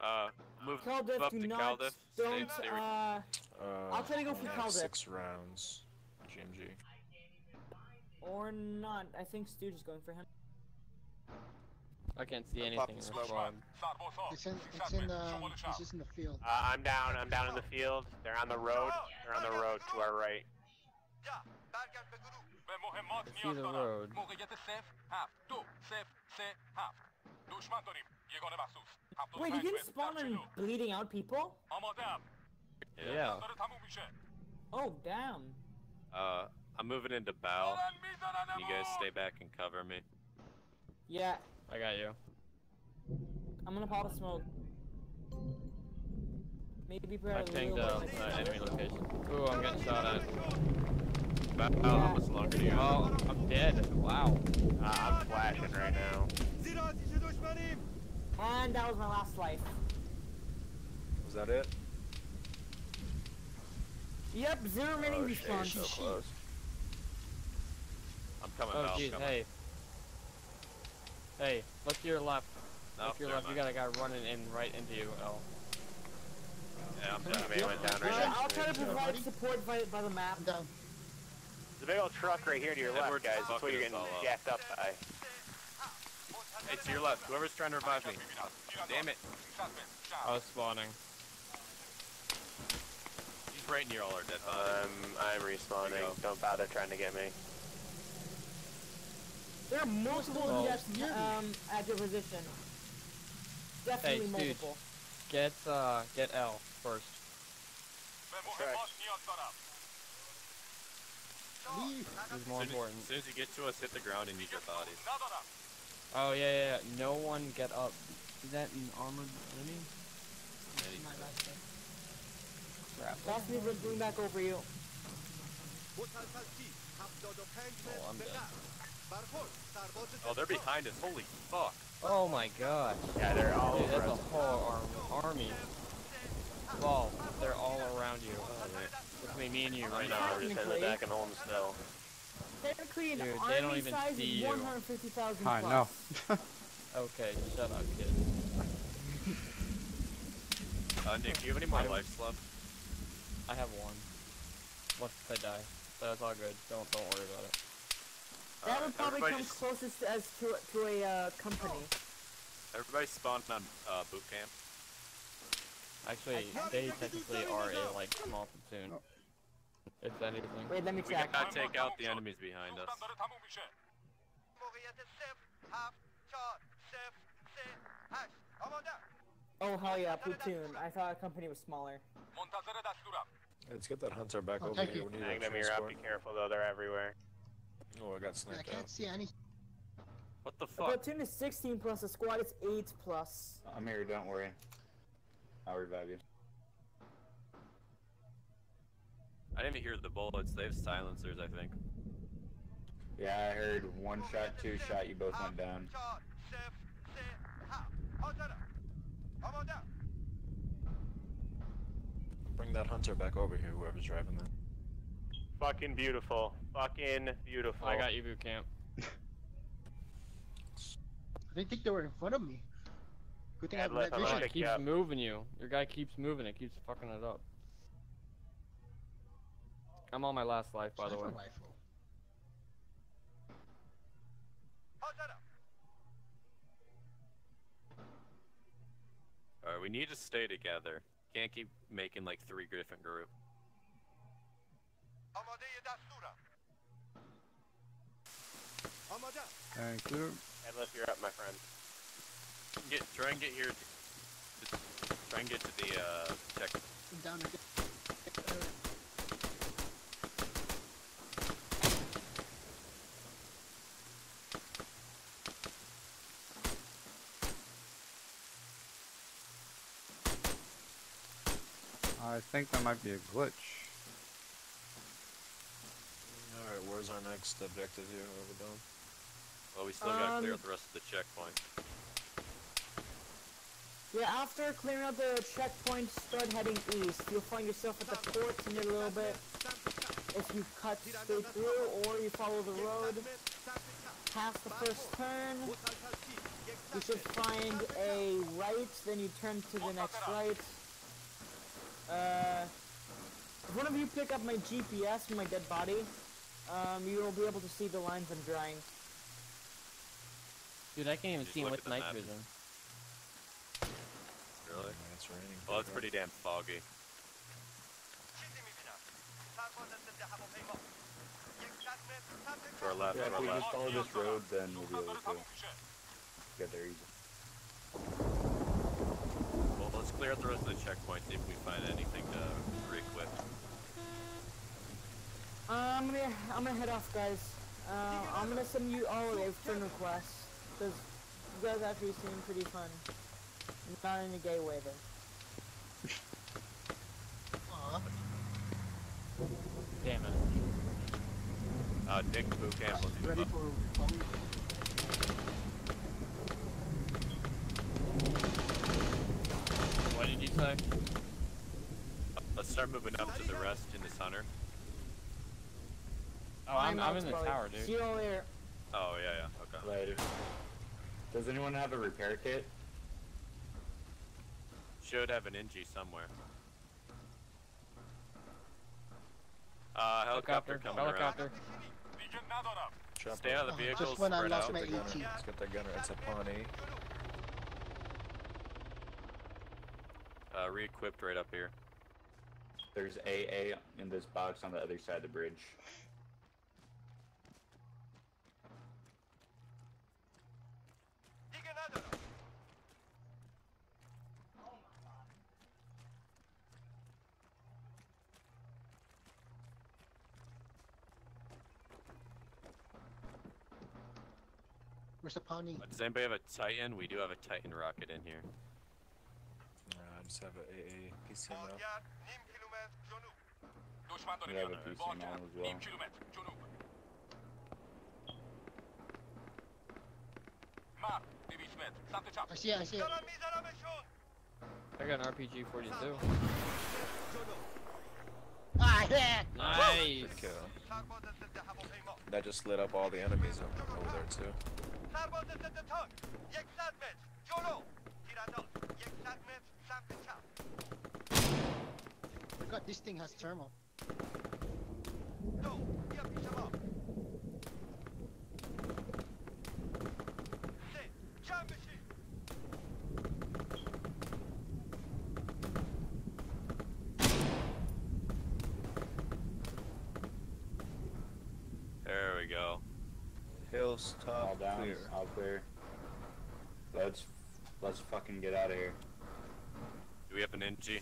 Uh, move Kadlif, up to not, Kadlif. Don't, uh, Uh, I'll try to go for yeah, Kadlif. Six rounds. GMG. Or not. I think Stooge is going for him. I can't see anything in the the smoke squad. It's in, it's in, um, it's just in the field. Uh, I'm down. I'm down in the field. They're on the road. They're on the road to our right. I see the road. Wait, you can spawn on bleeding out people? Yeah. Oh, damn. Uh, I'm moving into bow. You guys stay back and cover me. Yeah, I got you. I'm gonna pop a smoke. Maybe I probably a pinged little uh, uh, enemy it. location. Ooh, I'm getting shot at. Bow, how much longer do you have? Oh, I'm dead. Wow. Uh, I'm flashing right now. And that was my last life. Was that it? Yep, zero remaining Oh, shit, respawns. so close. I'm coming Oh, bow. jeez, coming. hey. Hey, look to your left. No, look to your never left, you got a guy running in right into you, L. Yeah, I'm The down. man went down right Uh, next I'll try to provide support by, by the map. I'm down. There's a big old truck right here to your Edward's left, guys. That's what you're getting all up. jacked up by. Hey, to your left. Whoever's trying to revive me. Damn it. I was spawning. He's right near all our dead bodies. Um, I'm respawning. There you go. Don't bother trying to get me. There are multiple Oh. jets um, at your position. Definitely dude. multiple. Get uh get L first. Track. This is more As soon as, important. as soon as you get to us, hit the ground and use your bodies. Oh yeah, yeah, yeah. No one get up. Is that an armored enemy? Crap. Last Sniper bring back over you. Oh, I'm dead. Oh, they're behind us. Holy fuck. Oh my god. Yeah, they're all Dude, over that's a whole arm army. Well, they're all around you. Between me and you right Right now. now, we're just in the back and holding still. Technically, an Dude, army they don't even size see is you. 150,000 I know. Okay, shut up, kid. Uh, Nick, do you have any more I don't- lives left? I have one. What if I die? So that's all good. Don't don't worry about it. That Alright, would probably everybody come just- closest as to to a uh, company. Everybody spawned on uh, boot camp. Actually, they technically are a like small platoon. If anything. Wait, let me We gotta take out the enemies behind us. Oh hell yeah, platoon. I thought a company was smaller. Let's get that hunter back Oh, over here. you. We need Hang a them here up. Be careful though. They're everywhere. Oh, I got sniped I can't see any. What the A fuck? platoon is 16 plus, a squad is 8 plus. I'm here, don't worry. I'll revive you. I didn't even hear the bullets. They have silencers, I think. Yeah, I heard one shot, two shot, you both went down. Bring that hunter back over here, whoever's driving that. Fucking beautiful. Fucking beautiful. I got you, boot camp. I didn't think they were in front of me. Good thing I have Headlight, vision. gonna It you keeps up. moving you. Your guy keeps moving. It keeps fucking it up. I'm on my last life, by the way. Rifle. Alright, we need to stay together. Can't keep making like three different groups. Thank you. Headlight, you're up, my friend. Get try and get here. To, to- try and get to the uh check. I'm down again. I think that might be a glitch. Alright, where's our next objective here? Over done. Well, we still gotta clear Um, out the rest of the checkpoint. Yeah, after clearing out the checkpoint, start heading east. You'll find yourself at the ports in a little bit. If you cut straight through or you follow the road, past the first turn, you should find a right, then you turn to the next right. Uh, if one of you pick up my GPS from my dead body, um, you will be able to see the lines I'm drawing. Dude, I can't even Just see him with at the night map. vision. Really? Yeah, it's raining. Well, it's pretty damn foggy. To our left, Yeah, to if we left. just follow this road, then we'll be able to get there easy. Well, let's clear out the rest of the checkpoint, see if we find anything to re-equip. Uh, I'm gonna I'm gonna head off, guys. Uh, I'm gonna send you all a friend requests because you guys actually seem pretty fun. Not in a gay way, though. Aw. Damn it. Uh, Nick Boot Camp, let's Ready up. for phone? What did you say? Let's start moving up to the rest in this hunter. Oh, I'm, I'm in the Scully. tower, See dude. you all later. Oh, yeah, yeah, okay. Later. Does anyone have a repair kit? Should have an NG somewhere. Uh, helicopter, Helicopter, coming helicopter. Chopper. Stay out of the vehicles, just when I spread lost out. my Get the gunner. AT. Let's get that gunner. It's a Pawnee. Uh, re-equipped right up here. There's AA in this box on the other side of the bridge. Where's the Pawnee? Does anybody have a Titan? We do have a Titan rocket in here. Uh, I just have a AA PC now. We have a PC now as well. I see it, I see it. I got an RPG 42. Ah, yeah! Nice. That just lit up all the enemies over there too. forgot this thing has thermal. There we go. Hills All top down, clear. all clear. Let's let's fucking get out of here. Do we have an NG?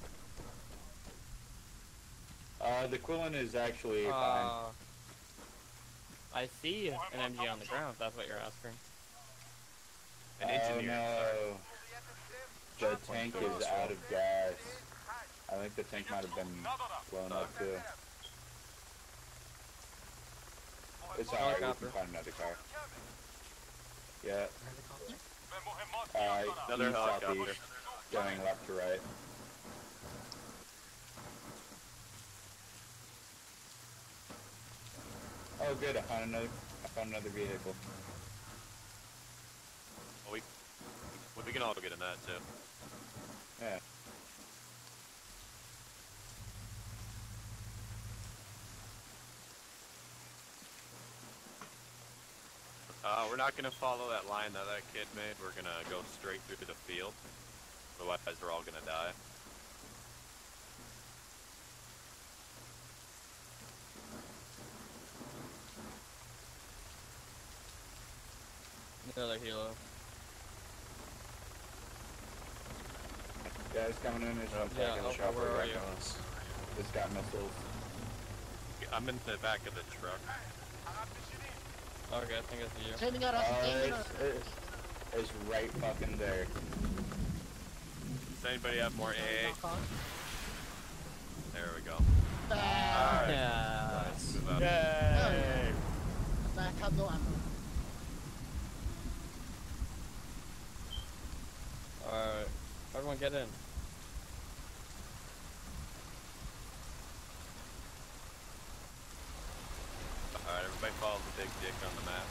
Uh, the Qilin is actually fine. Uh, I see an MG on the ground. If that's what you're asking. An oh engineer. no. The tank is out of gas. I think the tank might have been blown up too. It's alright, we can find another car. Yeah, uh, Another helicopter. southeast, going left to right. Oh good, I found another, I found another vehicle. Oh, we, well, we can all get in that too. Yeah. Uh, we're not gonna follow that line that that kid made. We're gonna go straight through the field. Otherwise, we're all gonna die. Another helo. Guys coming in, it's Oh, Yeah, back the okay, shop where right are back you? on us. it's got missiles. I'm in the back of the truck. Okay, I think it's you. It's aiming at us, Uh, it's it's, it's, it's right fucking there. Does anybody have more AA? There we go. Bang! Yeah. Nice. Move up. Yay. I have no ammo. Alright. Everyone get in. Alright, everybody follow the big dick on the map.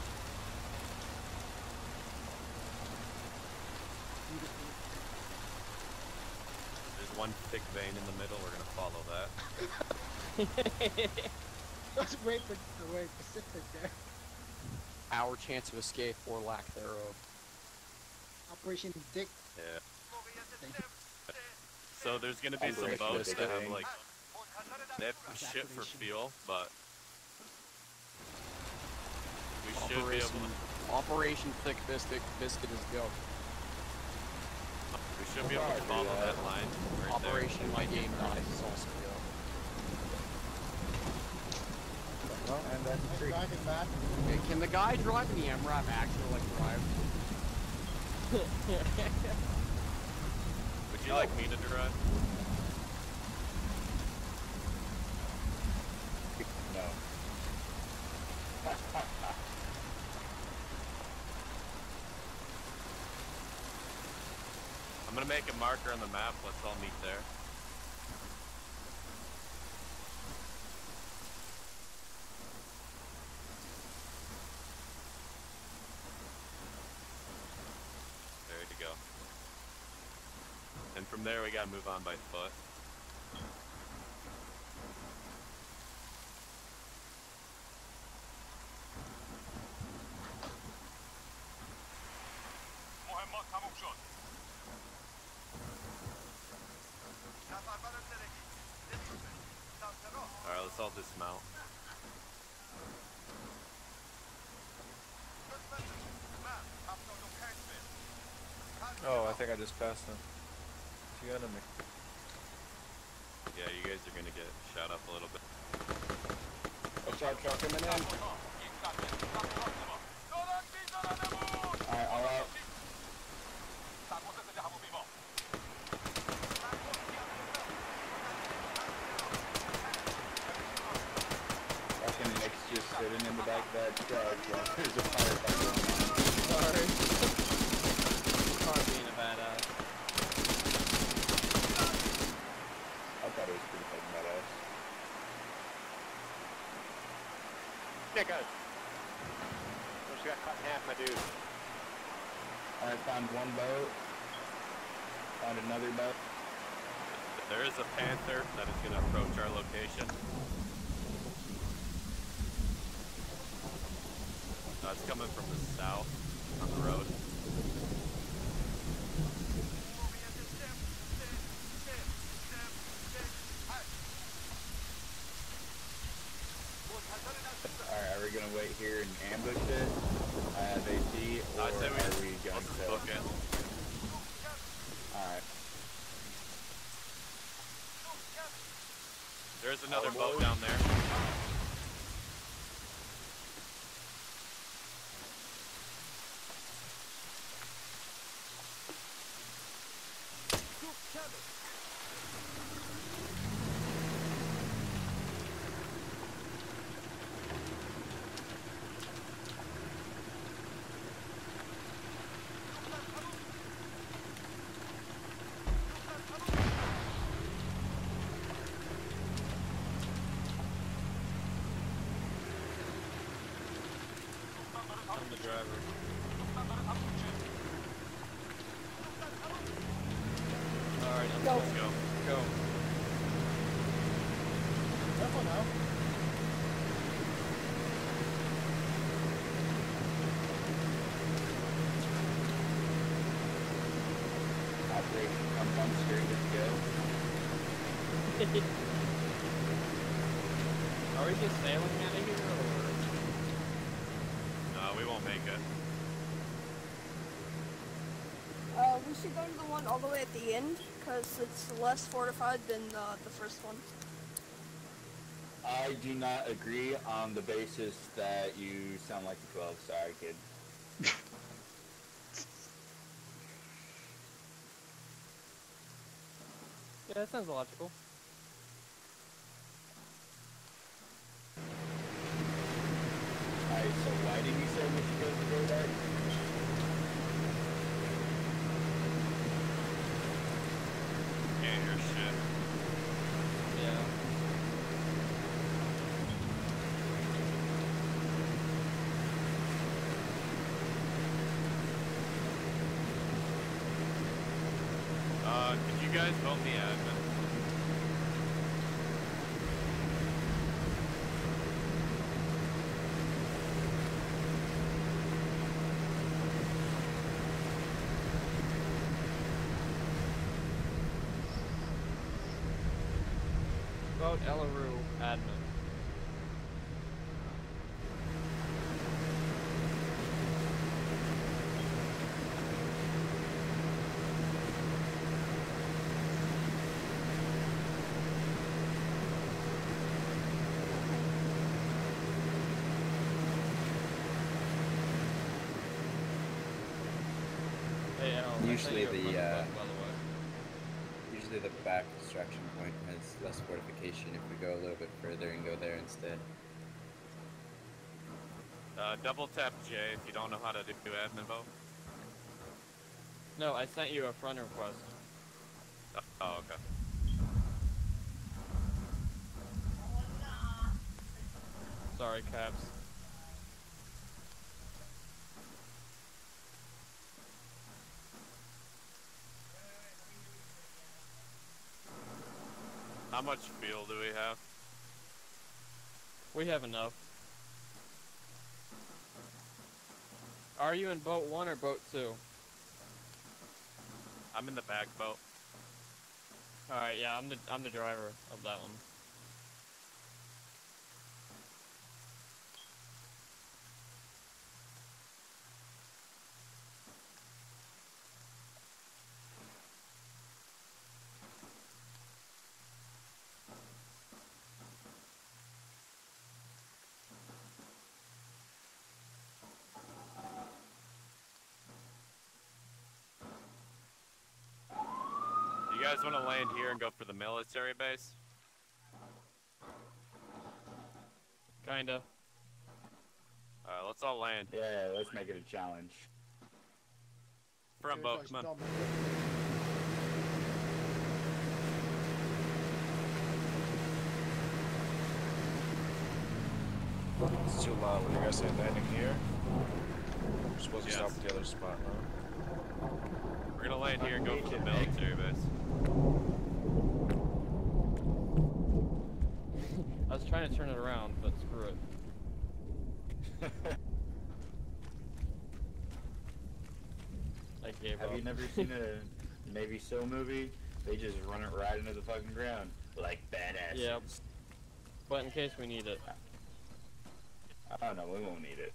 There's one thick vein in the middle. We're gonna follow that. That's way, pa- way Pacific there. Our chance of escape or lack thereof. Operation Dick. Yeah. So there's gonna be some Operation boats that have like they have shit for fuel, but we should be able to Operation Thick Biscuit, Biscuit is go. We should be able to follow that line right there. Operation My Game Dies is also go. Well, and that's Nice free. driving, man. Okay, can the guy driving the MRAP actually like drive? Would you like me to drive? No. I'm gonna make a marker on the map. Let's all meet there. There you go. And from there we gotta move on by foot. All dismount. Oh, I think I just passed them. Two enemy. Yeah, you guys are gonna get shot up a little bit. Watch out, truck coming in. That truck uh, while there's a firefight going on. Sorry. Car being a badass. I thought it was pretty fucking badass. Yeah, good. Oh, she got cut in half, my dude. Alright, found one boat. Found another boat. There is a panther that is going to approach our location. Uh, it's coming from the south on the road. Alright, are we gonna wait here and ambush it? I have AT, or I say we are we to... book it. Alright. There's another Oh, boat down there. I'm the driver. Alright, I'm Go. go. Go. Careful now. On let's go. Are we just sailing of here, or? No, we won't make it. Uh, we should go to the one all the way at the end, because it's less fortified than uh, the first one. I do not agree on the basis that you sound like the 12. Sorry, kid. Yeah, that sounds logical. Alright, so why did you say we should go to Go Dark? Can't hear shit. Yeah. Uh, could you guys vote me admin? Vote Elaroo admin. Hey, Al, I sent Usually the, friend uh, request, by the way. Usually the back extraction point has less fortification if we go a little bit further and go there instead. Uh, double tap J if you don't know how to do admin vote. No, I sent you a friend request. Oh, oh, okay. Sorry, Caps. How much fuel do we have? We have enough. Are you in boat one or boat two? I'm in the back boat. Alright, yeah, I'm the I'm the driver of that one. Guys want to land here and go for the military base? Kinda. Alright, let's all land. Yeah, let's make it a challenge. Front boat, come on. It's too loud. What do you guys say? Landing here? We're supposed to Yes. stop at the other spot, huh? We're gonna land here and go for the military base. I was trying to turn it around, but screw it. I gave Have up. you never seen a Navy SEAL movie? They just run it right into the fucking ground. Like badass. Yep. But in case we need it. I don't know, we won't need it.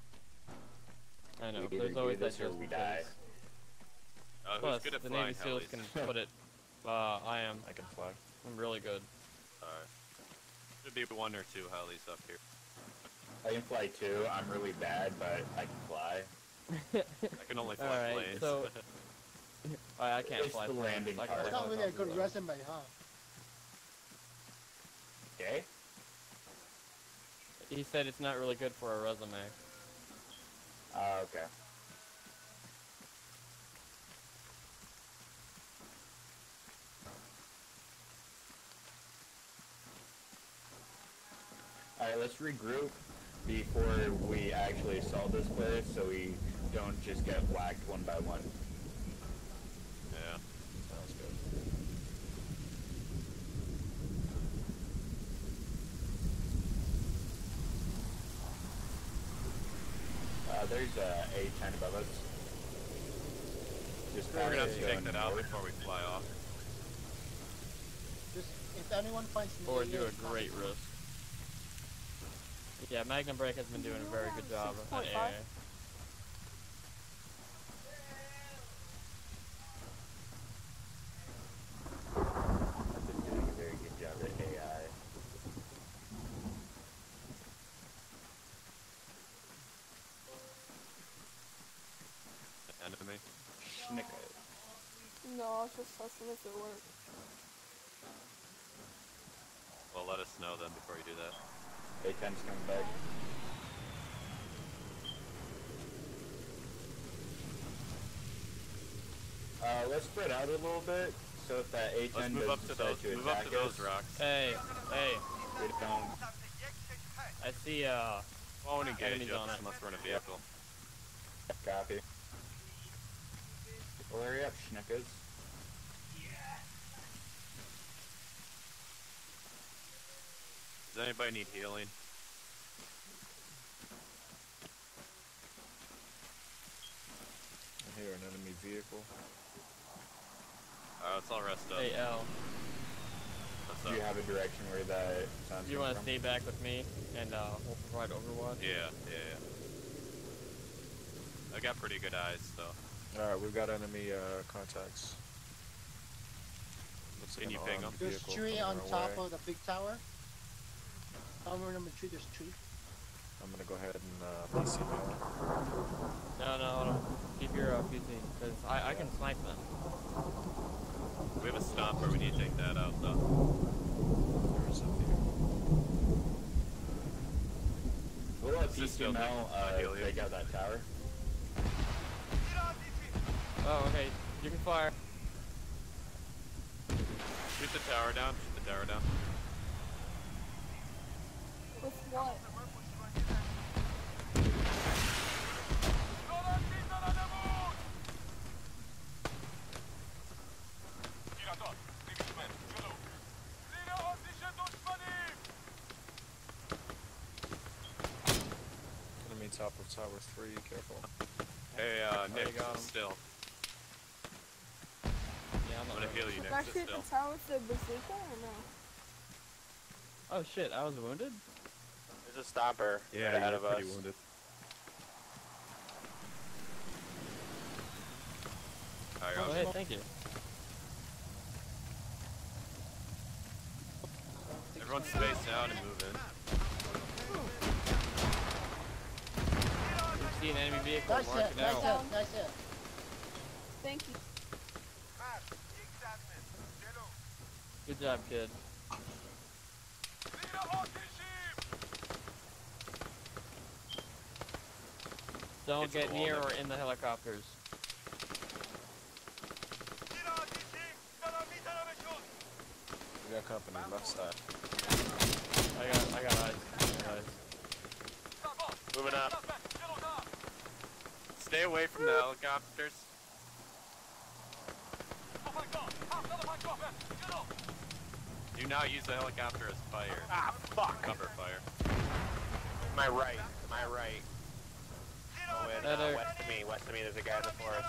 I know, We there's always that this or just we in die. Case. Uh, who's Plus, good at the flying Navy SEALs helis? can put it. Uh, I am. I can fly. I'm really good. Alright. Should be one or two helis up here. I can fly too. I'm really bad, but I can fly. I can only fly Alright, planes. so I, I can't It's fly the planes. landing I can part. It's fly not really a good helicopters, resume, huh? Okay. He said it's not really good for a resume. Uh, okay. Alright, let's regroup before we actually assault this place so we don't just get whacked one by one. Yeah. Sounds good. Uh, there's a A10 above us. Just We're gonna have to us check that out north. before we fly off. Just if anyone finds Or do a great risk. Yeah, Magnum Break has been doing a very good job at 6.5. AA. I've been doing a very good job at AI. Enemy. Schnicker. No, I was just testing if it worked. Well, let us know then before you do that. A10's coming back. Uh, let's spread out a little bit so if that A10 Let's move does up to decide those. to Move up to those rocks. Hey, hey, we don't. I see uh Won't engage Enemies on us it. unless we're in a vehicle. Copy. Well, hurry up, schnickers. Anybody need healing? I hear an enemy vehicle. Alright, let's all rest up. hey L. What's Do you have a direction where that sounds Do you want to stay back with me and uh we'll provide overwatch? Yeah, yeah, yeah. I got pretty good eyes, so. Alright, we've got enemy uh, contacts. Looks Can an you ping armed There's vehicle tree on top way. of the big tower. Tower number two, there's tree. I'm gonna go ahead and uh, PC now. No, no, no. Keep your uh, PC because I I can snipe them. We have a stopper, we need to take that out though. There's a vehicle. We'll let Just still PCML uh, take out that tower. Oh, okay. You can fire. Shoot the tower down, shoot the tower down. With what? Enemy top of tower three. Careful. Hey, uh, Oh, Nick, got him. still. Yeah, I'm I'm not gonna ready. heal you, Can Nick, I sit shoot still. the tower with the bazooka or no? Oh shit, I was wounded. There's a stomper Yeah, right ahead you're of us. wounded. Alright, Oh I'll- hey, thank you. everyone space out and move in. You see an enemy vehicle, Nice mark hit, it nice out. hit, nice hit. Thank you. Good job, kid. Don't It's get near or in the helicopters. We got company left side. I got, I got eyes. I got eyes. Moving up. Stay away from the helicopters. Do not use the helicopter as fire. Ah, fuck. Cover fire. My right. My right. And, uh, west of me. West of me, there's a guy in the forest.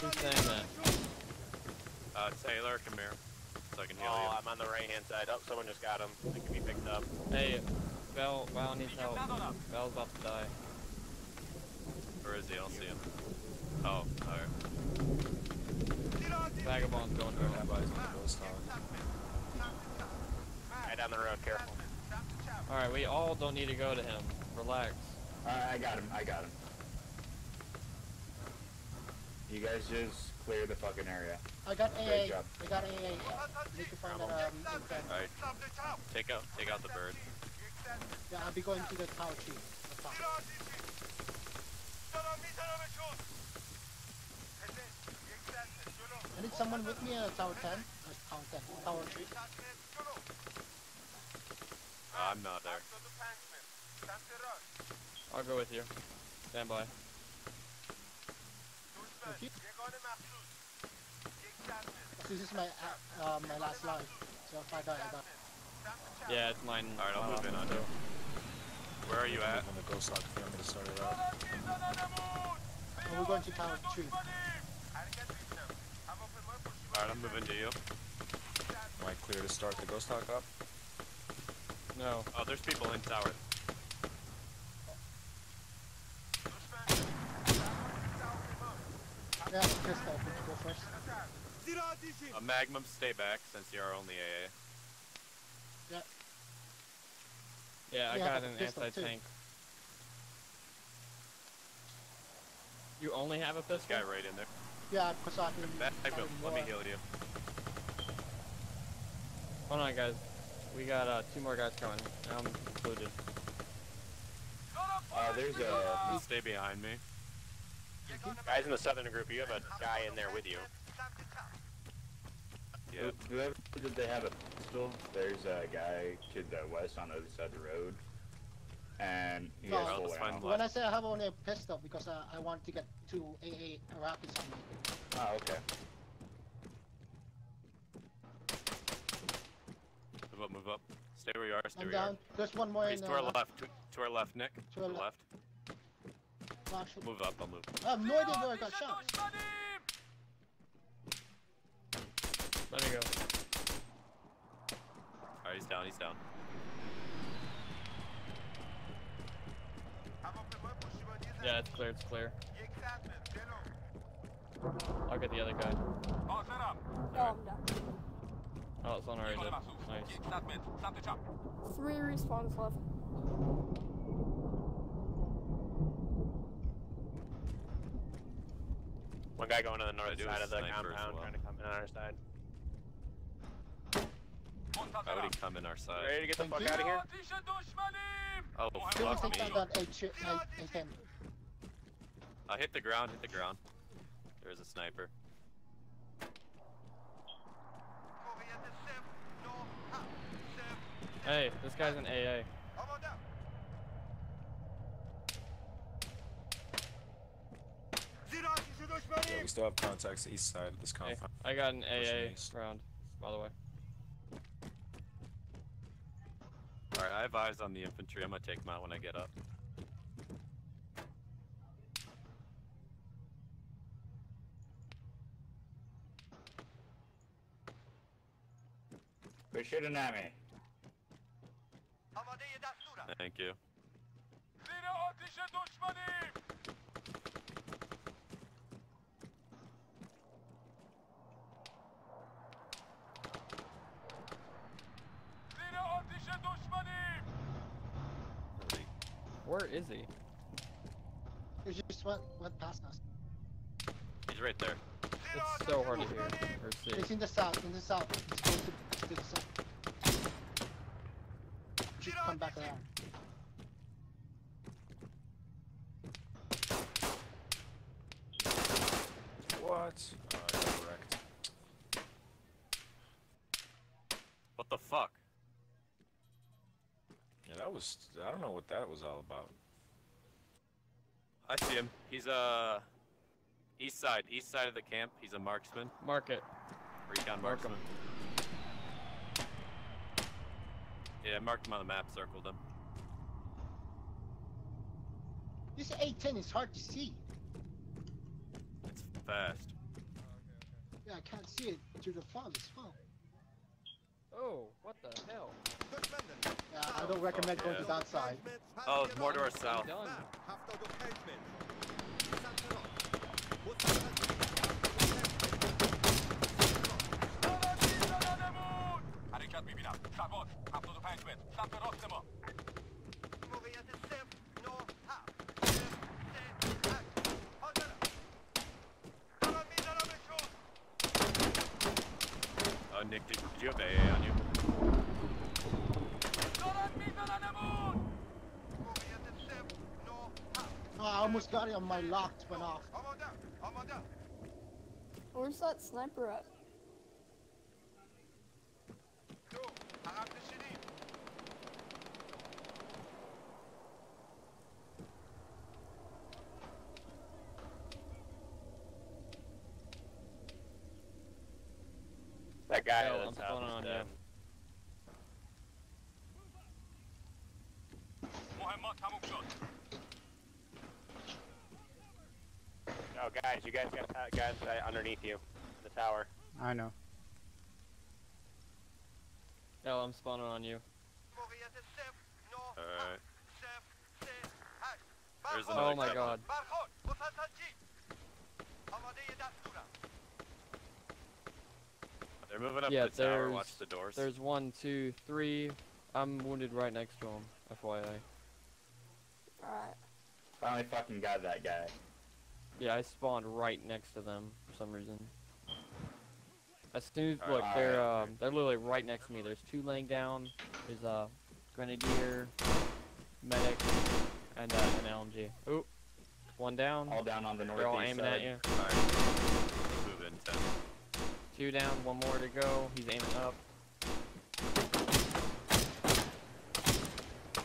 Who's saying that? Uh, Taylor, come here. So I can heal Oh, you. I'm on the right hand side. Oh, someone just got him. He can be picked up. Hey, Val, Val needs help. Val's about to die. Where is he? I'll see him. Oh, alright. Vagabond's going to have eyes on the Ghost Hawk. Right down the road, careful. Alright, we all don't need to go to him. Relax. Alright, I got him. I got him. You guys just clear the fucking area. I got Great AA. job. I got AA. Need to find that um. Alright. Take out, take out the bird. Yeah, I'll be going to the tower tree. I need someone with me at tower 10. Uh, tower 10. Tower 3. I'm not there. I'll go with you. Stand by. This is my uh, uh, my last life. So if I die, I die. Yeah, it's mine. Alright, I'll move in on you. Where are you at? On the Ghost Hawk if you want me to start it out. And we're going to tower 3. Alright, I'm moving to you. Am I clear to start the Ghost Hawk up? No. Oh, there's people in tower. Yeah, Crystal, would you go first? A Magnum, stay back since you're our only AA. Yeah. Yeah, I Yeah, got an anti-tank. You only have a This guy right in there. Yeah, because I can. Magnum, let me heal you. Hold on, guys. We got uh, two more guys coming. I'm included. Uh, there's a... Stay behind me. Guys in the southern group, you have a guy in there with you. Yeah. Whoever did they have a pistol, there's a guy to the west on the other side of the road. And he has No, full find ammo. When I say I have only a pistol, because uh, I want to get two AA rockets on me. Oh, okay. Move up, move up. Stay where you are, stay I'm where down. you are. There's one more He's in to our uh, left, to, to our left, Nick. To To our the le- left. no. Move up, I'll move. I have no idea where I got shot. Let me go. Alright, he's down, he's down. Yeah, it's clear, it's clear. I'll get the other guy. Oh, I'm done. Oh, it's on already. Nice. Three respawns left. One guy going to the north side of the compound, well. trying to come in on our side. Why would he come in our side? Ready to get the fuck out of here? Oh, fuck think I got a chip, a, a 10. Hit the ground, hit the ground. There's a sniper. Hey, this guy's an AA. Yeah, we still have contacts east side of this compound. Hey, compound. I got an AA east. round, by the way. Alright, I have eyes on the infantry. I'm gonna take them out when I get up. Quit shooting at me. Thank you. Where is he? He just went, went past us. He's right there. It's so hard to hear or see. He's in the south, in the south. He's going to, to the south. Come back around. What? Oh, I got wrecked. What the fuck? Yeah, that was. I don't know what that was all about. I see him. He's uh east side, east side of the camp. He's a marksman. Mark it. Recon Mark him. marksman. Yeah, I marked him on the map, circled him. This A10 is hard to see. It's fast. Yeah, I can't see it through the fog as well. Oh, what the hell? Yeah, I don't recommend going to yeah. that side. Oh, it's more to our south. Done. Oh, Nick, did, did you have AA on you? Oh, I almost got it on my locked went off. Where's that sniper at? That guy Hell, to the I'm is on dead. Oh, guys, you guys got uh, guys uh, underneath you, in the tower. I know. Hell, I'm spawning on you. Alright. There's Oh my guy. god. They're moving up Yeah, the tower. there's Watch the doors. there's one, two, three. I'm wounded right next to him. FYI. Alright. Finally fucking got that guy. Yeah, I spawned right next to them for some reason. As soon as Alright. look, they're um, they're literally right next to me. There's two laying down. There's a grenadier, medic, and uh, an LMG. Oop, one down. All down on the They're all aiming side. at you. Alright. Move in 10. Two down, one more to go. He's aiming up.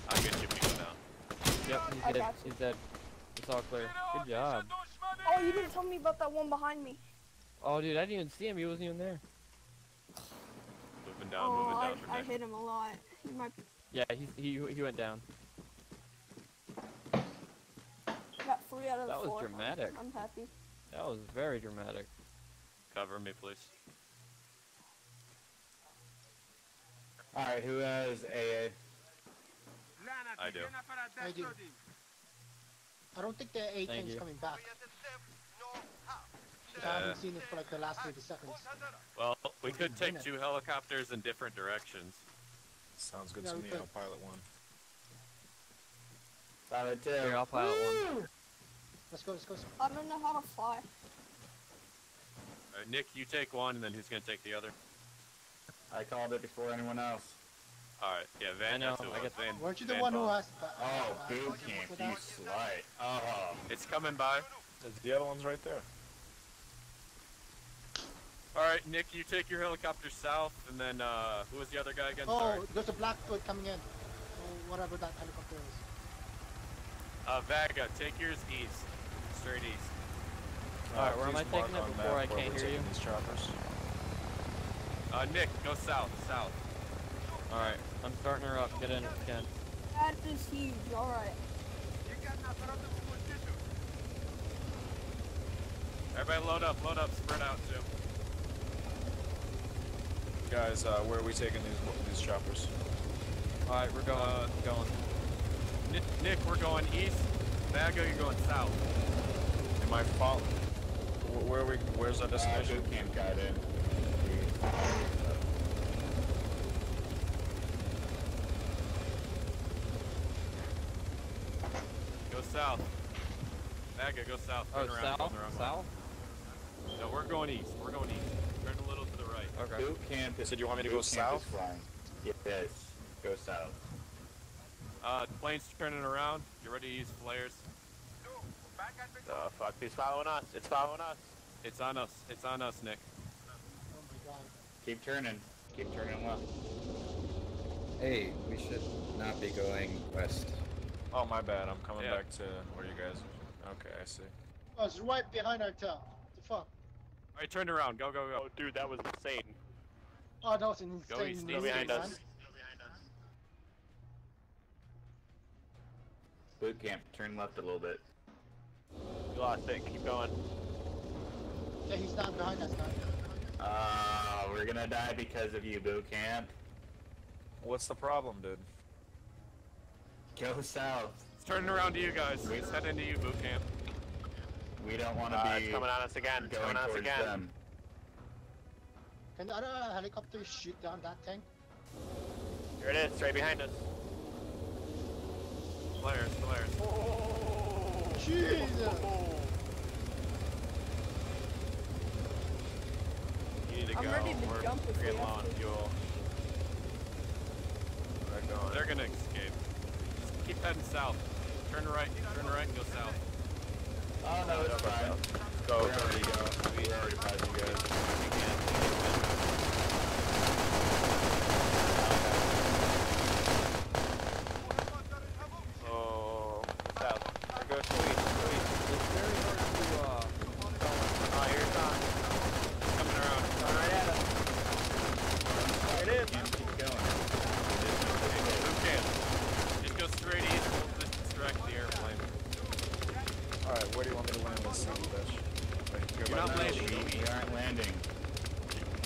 I'll get you people down. Yep, he's I dead. got you. He's dead. It's all clear. Good job. Oh, you didn't tell me about that one behind me. Oh, dude, I didn't even see him. He wasn't even there. Moving down, oh, moving I, down for I hit him a lot. He might Yeah, he he he went down. got three out of the four. That was four. dramatic. I'm happy. That was very dramatic. Cover me, please. Alright, who has AA? I do. I do. I don't think the A10 Thank is you. coming back. 'Cause I haven't seen it for like the last 30 seconds. Well, we could take two helicopters in different directions. Sounds good Yeah, to me. could. I'll pilot one. Pilot two. Here, I'll pilot one. Let's go, let's go. let's go. I don't know how to fly. Alright, Nick, you take one, and then who's gonna take the other? I called it before anyone else. Alright, yeah, Van I know, has to, I uh, get- Van, Weren't you the Van one who Ball. asked? Uh, Oh, uh, boot what's camp, with you that? slut. Oh. It's coming by. There's the other one's right there. Alright, Nick, you take your helicopter south, and then, uh, who was the other guy again? Oh, Sorry. there's a Blackfoot coming in. Oh, whatever that helicopter is. Uh, Vaga, take yours east. Straight east. Alright, where am I taking it before I can't we're hear you? taking These choppers. Uh, Nick, go south, south. Alright, I'm starting her up. Get in if you can. That is huge. Alright. Everybody load up, load up, spread out too. Guys, uh, where are we taking these these choppers? Alright, we're going. Uh, going. Nick, Nick, we're going east. Vaga, you're going south. Am I follow? wh- Where are we? Where's our Uh, destination? boot camp got in. Go south. Vaga, go south. Oh, Turn around, south? going the way. South? No, we're going east. We're going east. Turn a little to the right. Okay. Boot camp is. So do you want me to go boot camp is south? flying. Yes, go south. Uh, the plane's turning around. You ready to use flares? The fuck? He's following us. It's following us. It's on us. It's on us, Nick. My god. Keep turning. Keep turning left. Hey, we should not be going west. Oh, my bad. I'm coming Yeah. back to where you guys are. Okay, I see. Oh, it's right behind our tail. What the fuck? Alright, turn around. Go, go, go. Oh, dude, that was insane. Oh, that was an Go insane east, Go move, behind man. us. Boot camp. Turn left a little bit. You lost it. Keep going. Yeah, he's not behind us now. Uh, we're gonna die because of you, boot camp. What's the problem, dude? Go south. It's turning around to you guys. We, it's heading to you, boot camp. We don't want to Uh, be it's coming on us again. It's going coming on us again. them. Can the other helicopter shoot down that tank? Here it is. It's right behind us. Flares, flares. Jesus! You need to I'm go. ready to We're jump if we getting low have on to. fuel. We're going. They're gonna escape. Just keep heading south. Turn right, turn right and go south. Oh no, it's fine. Go. We're go. We're already past you guys. Oh, south. Or go to east. Go east. It's very hard to, uh, Oh, here it's on. Coming around. Coming right at us. Here it is. Keep going. Boot camp. Just go straight east. We'll just distract the airplane. Alright, where do you want me to land this son of a bitch? Wait, go You're back not down. landing. We, we aren't landing.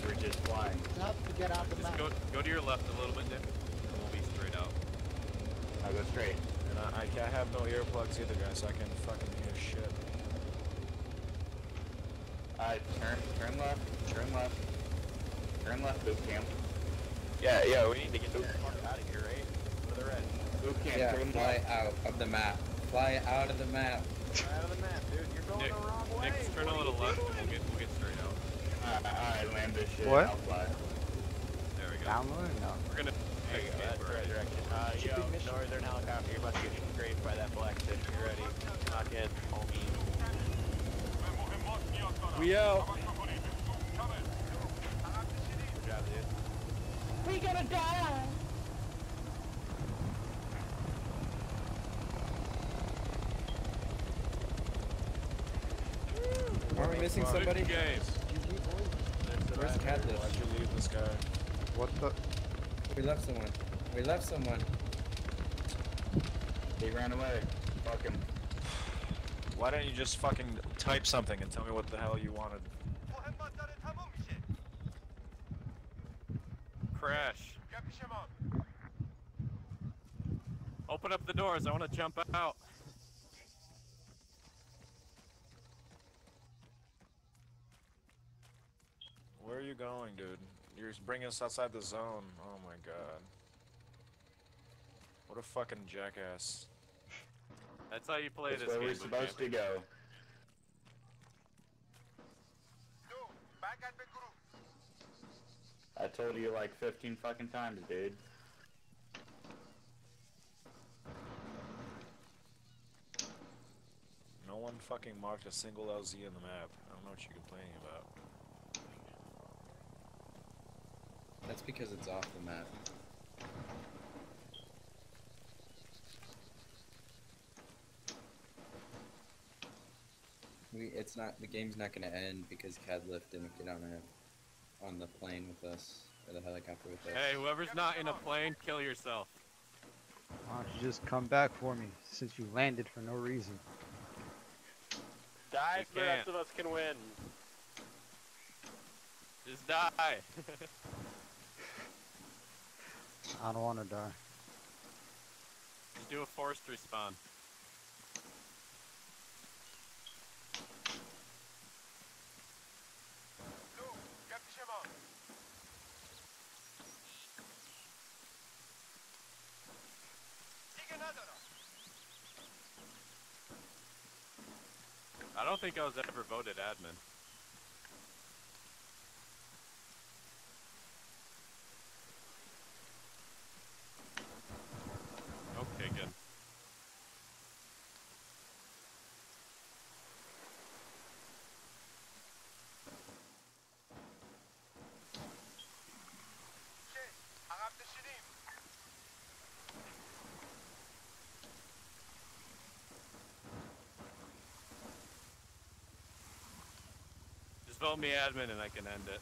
We're just flying. You have to get out the Just map. go, go to your left a little bit, Nick. And we'll be straight out. I'll go straight. And I, I can't have no earplugs either, guys, so I can fucking hear shit. Uh, turn, turn left, turn left, turn left, boot camp. Yeah, yeah, we need to get the fuck out of here, right? Where they're at. Boot camp, Yeah, turn fly left. out of the map. Fly out of the map. Out of the map, dude. You're going Nick, the wrong way. Nick, turn a little left. and We'll get, we'll get straight out. Uh, alright, land this shit. What? I'll fly. There we go. Download? No. We're gonna There you go. That's the right direction. Uh, yo, northern helicopter. You're about to get scraped by that Blackfish. You ready? Knock in, homie. we out. Good job, dude. We gonna die! Are we missing somebody? Where's Kadlif? Why'd you leave this guy? What the? We left someone. We left someone. He ran away. Fuck him. Why don't you just fucking type something and tell me what the hell you wanted? Crash. Open up the doors. I want to jump out. Where are you going, dude? You're bringing us outside the zone. Oh my god. What a fucking jackass. That's how you play That's this where game. we're supposed camp. to go. I told you like 15 fucking times, dude. No one fucking marked a single LZ in the map. I don't know what you're complaining about. That's because it's off the map. We, it's not, the game's not gonna end because Kadlif didn't get on a, on the plane with us, or the helicopter with us. Hey, whoever's not in a plane, kill yourself. Why don't you just come back for me since you landed for no reason? Die You so the rest can't. of us can win. Just die. I don't want to die. Just do a forced respawn. I don't think I was ever voted admin. Okay, call me admin and I can end it.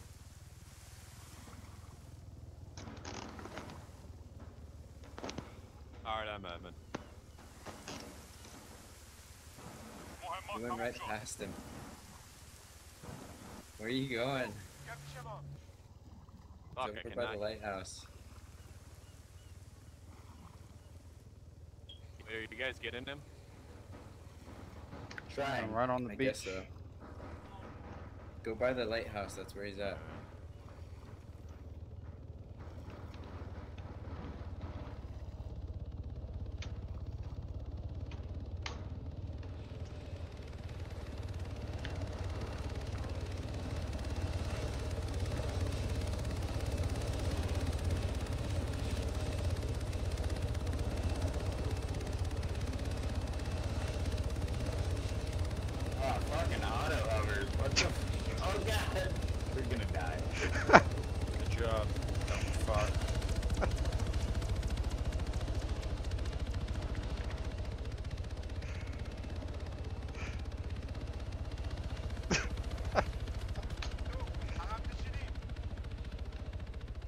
Alright, I'm admin. You went right past him. Where are you going? Fuck, It's I over by the lighthouse. lighthouse. Are you guys getting him? I'm right on the I beach. guess so. Go by the lighthouse, that's where he's at. Oh, fucking auto hovers. What the? f- Oh god. We're gonna die. Good job. Oh, fuck.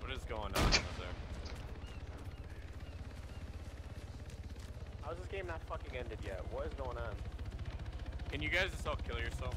What is going on out there? How's this game not fucking ended yet? What is going on? Can you guys just all kill yourselves?